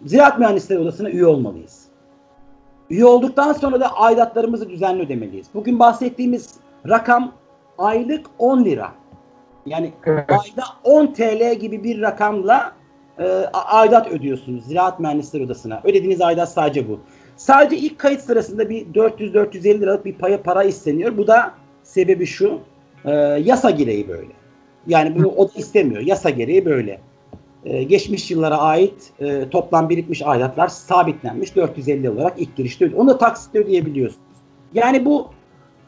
Ziraat Mühendisleri Odası'na üye olmalıyız. Üye olduktan sonra da aidatlarımızı düzenli ödemeliyiz. Bugün bahsettiğimiz rakam aylık 10 lira. Yani evet. ayda 10 TL gibi bir rakamla e, aidat ödüyorsunuz Ziraat Mühendisleri Odası'na. Ödediğiniz aidat sadece bu. Sadece ilk kayıt sırasında bir 400-450 liralık bir paya para isteniyor. Bu da sebebi şu. E, yasa gereği böyle. Yani bunu o da istemiyor. Yasa gereği böyle. Ee, geçmiş yıllara ait e, toplam birikmiş aidatlar sabitlenmiş 450 olarak ilk girişte ödüyor. Onu da taksitle ödeyebiliyorsunuz. Yani bu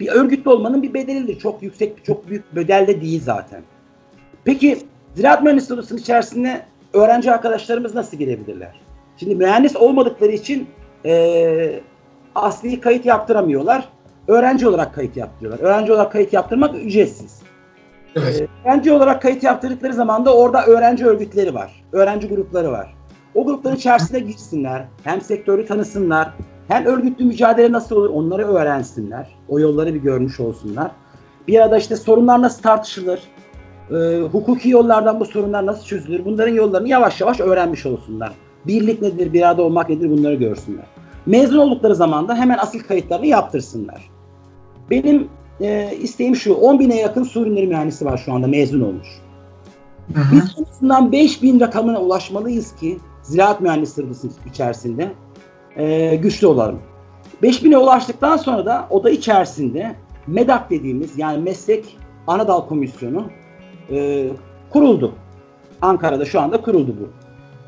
bir örgütlü olmanın bir bedelidir. Çok yüksek, çok büyük bedelde değil zaten. Peki Ziraat Mühendisliği Odası'nın içerisine öğrenci arkadaşlarımız nasıl girebilirler? Şimdi mühendis olmadıkları için e, asli kayıt yaptıramıyorlar. Öğrenci olarak kayıt yaptırıyorlar. Öğrenci olarak kayıt yaptırmak ücretsiz. Evet. Ee, öğrenci olarak kayıt yaptırdıkları zaman da orada öğrenci örgütleri var. Öğrenci grupları var. O grupların içerisine girsinler. Hem sektörü tanısınlar. Hem örgütlü mücadele nasıl olur onları öğrensinler. O yolları bir görmüş olsunlar. Bir arada işte sorunlar nasıl tartışılır? E, hukuki yollardan bu sorunlar nasıl çözülür? Bunların yollarını yavaş yavaş öğrenmiş olsunlar. Birlik nedir, bir arada olmak nedir bunları görsünler. Mezun oldukları zaman da hemen asıl kayıtlarını yaptırsınlar. Benim e, isteğim şu. 10 bine yakın su ürünleri mühendisi var şu anda mezun olmuş. Hı hı. Biz en azından 5 bin rakamına ulaşmalıyız ki ziraat mühendisleri içerisinde e, güçlü olalım. 5000'e ulaştıktan sonra da oda içerisinde MEDAK dediğimiz yani Meslek Anadal Komisyonu e, kuruldu. Ankara'da şu anda kuruldu bu.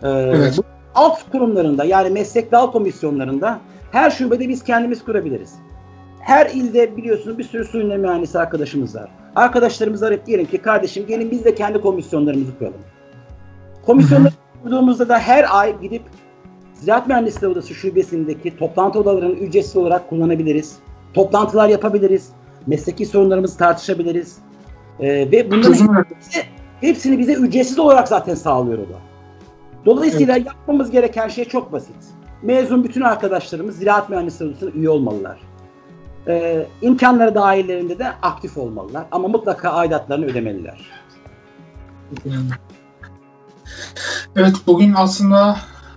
E, evet. bu alt kurumlarında yani meslek dal komisyonlarında her şubede biz kendimiz kurabiliriz her ilde biliyorsunuz bir sürü su ürünleri mühendisi arkadaşımız var. Arkadaşlarımız arayıp diyelim ki kardeşim gelin biz de kendi komisyonlarımızı kuralım. Komisyonları kurduğumuzda da her ay gidip Ziraat Mühendisliği Odası şubesindeki toplantı odalarını ücretsiz olarak kullanabiliriz. Toplantılar yapabiliriz. Mesleki sorunlarımızı tartışabiliriz. Ee, ve bunların hepsini, hepsini bize ücretsiz olarak zaten sağlıyor o da. Dolayısıyla evet. yapmamız gereken şey çok basit. Mezun bütün arkadaşlarımız Ziraat Mühendisliği Odası'na üye olmalılar e, imkanları dahillerinde de aktif olmalılar. Ama mutlaka aidatlarını ödemeliler. Evet bugün aslında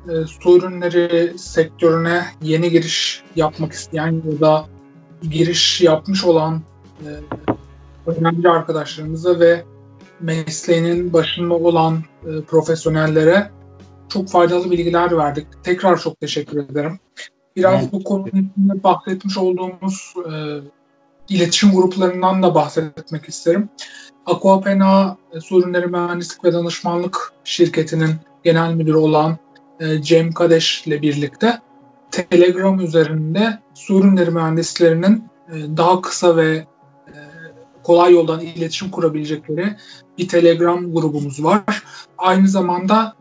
e, su ürünleri sektörüne yeni giriş yapmak isteyen ya da giriş yapmış olan e, önemli arkadaşlarımıza ve mesleğinin başında olan e, profesyonellere çok faydalı bilgiler verdik. Tekrar çok teşekkür ederim. Biraz Evet. bu konu içinde bahsetmiş olduğumuz e, iletişim gruplarından da bahsetmek isterim. Aquapena e, Su Ürünleri Mühendislik ve Danışmanlık Şirketi'nin genel müdürü olan e, Cem Kadeş ile birlikte Telegram üzerinde su ürünleri mühendislerinin e, daha kısa ve e, kolay yoldan iletişim kurabilecekleri bir Telegram grubumuz var. Aynı zamanda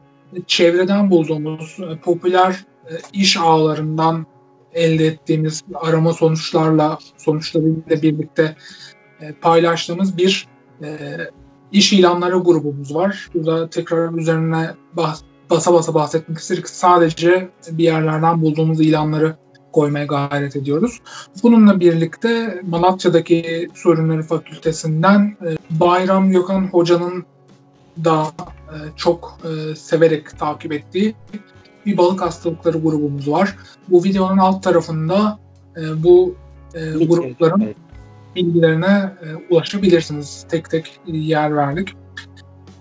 çevreden bulduğumuz e, popüler iş ağlarından elde ettiğimiz arama sonuçlarla sonuçlarıyla birlikte e, paylaştığımız bir e, iş ilanları grubumuz var. Burada tekrar üzerine basa basa bahsetmek istedik. Sadece bir yerlerden bulduğumuz ilanları koymaya gayret ediyoruz. Bununla birlikte Malatya'daki Su Ürünleri Fakültesinden e, Bayram Gökhan Hoca'nın da e, çok e, severek takip ettiği bir balık hastalıkları grubumuz var. Bu videonun alt tarafında e, bu e, grupların bilgilerine e, ulaşabilirsiniz. Tek tek yer verdik.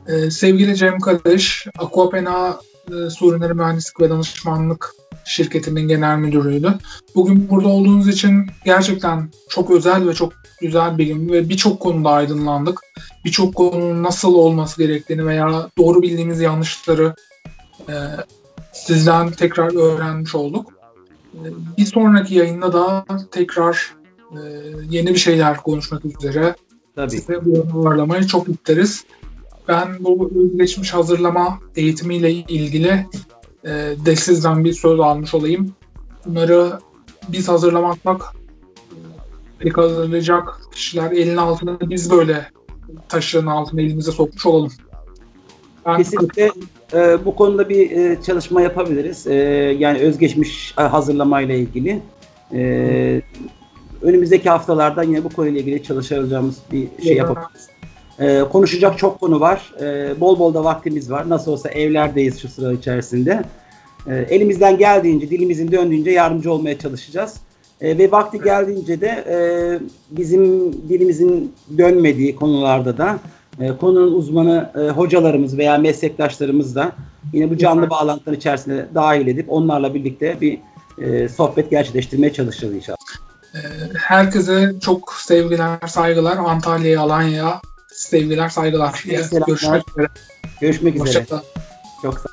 E, sevgili Cem Kardeş, Aquapena e, Su Ürünleri Mühendislik ve Danışmanlık şirketinin genel müdürüydü. Bugün burada olduğunuz için gerçekten çok özel ve çok güzel bir gün ve birçok konuda aydınlandık. Birçok konunun nasıl olması gerektiğini veya doğru bildiğimiz yanlışları e, sizden tekrar öğrenmiş olduk. Bir sonraki yayında da tekrar e, yeni bir şeyler konuşmak üzere Tabii. size bu ağırlamayı çok isteriz. Ben bu özgeçmiş hazırlama eğitimiyle ilgili e, de sizden bir söz almış olayım. Bunları biz hazırlamakla e, hazırlayacak kişiler elin altına biz böyle taşın altına elimize sokmuş olalım. Ben Kesinlikle e, bu konuda bir e, çalışma yapabiliriz. E, yani özgeçmiş e, hazırlamayla ilgili. E, önümüzdeki haftalarda yine bu konuyla ilgili çalışacağımız bir şey yapabiliriz. E, konuşacak çok konu var. E, bol bol da vaktimiz var. Nasıl olsa evlerdeyiz şu sıra içerisinde. E, elimizden geldiğince, dilimizin döndüğünce yardımcı olmaya çalışacağız. E, ve vakti geldiğince de e, bizim dilimizin dönmediği konularda da e, konunun uzmanı e, hocalarımız veya meslektaşlarımız da yine bu canlı bağlantıların içerisine dahil edip onlarla birlikte bir e, sohbet gerçekleştirmeye çalışacağız inşallah. e, herkese çok sevgiler, saygılar. Antalya'ya, Alanya'ya sevgiler, saygılar. Selamlar. Görüşmek üzere. Görüşmek üzere. Hoşçakalın. Çok sağ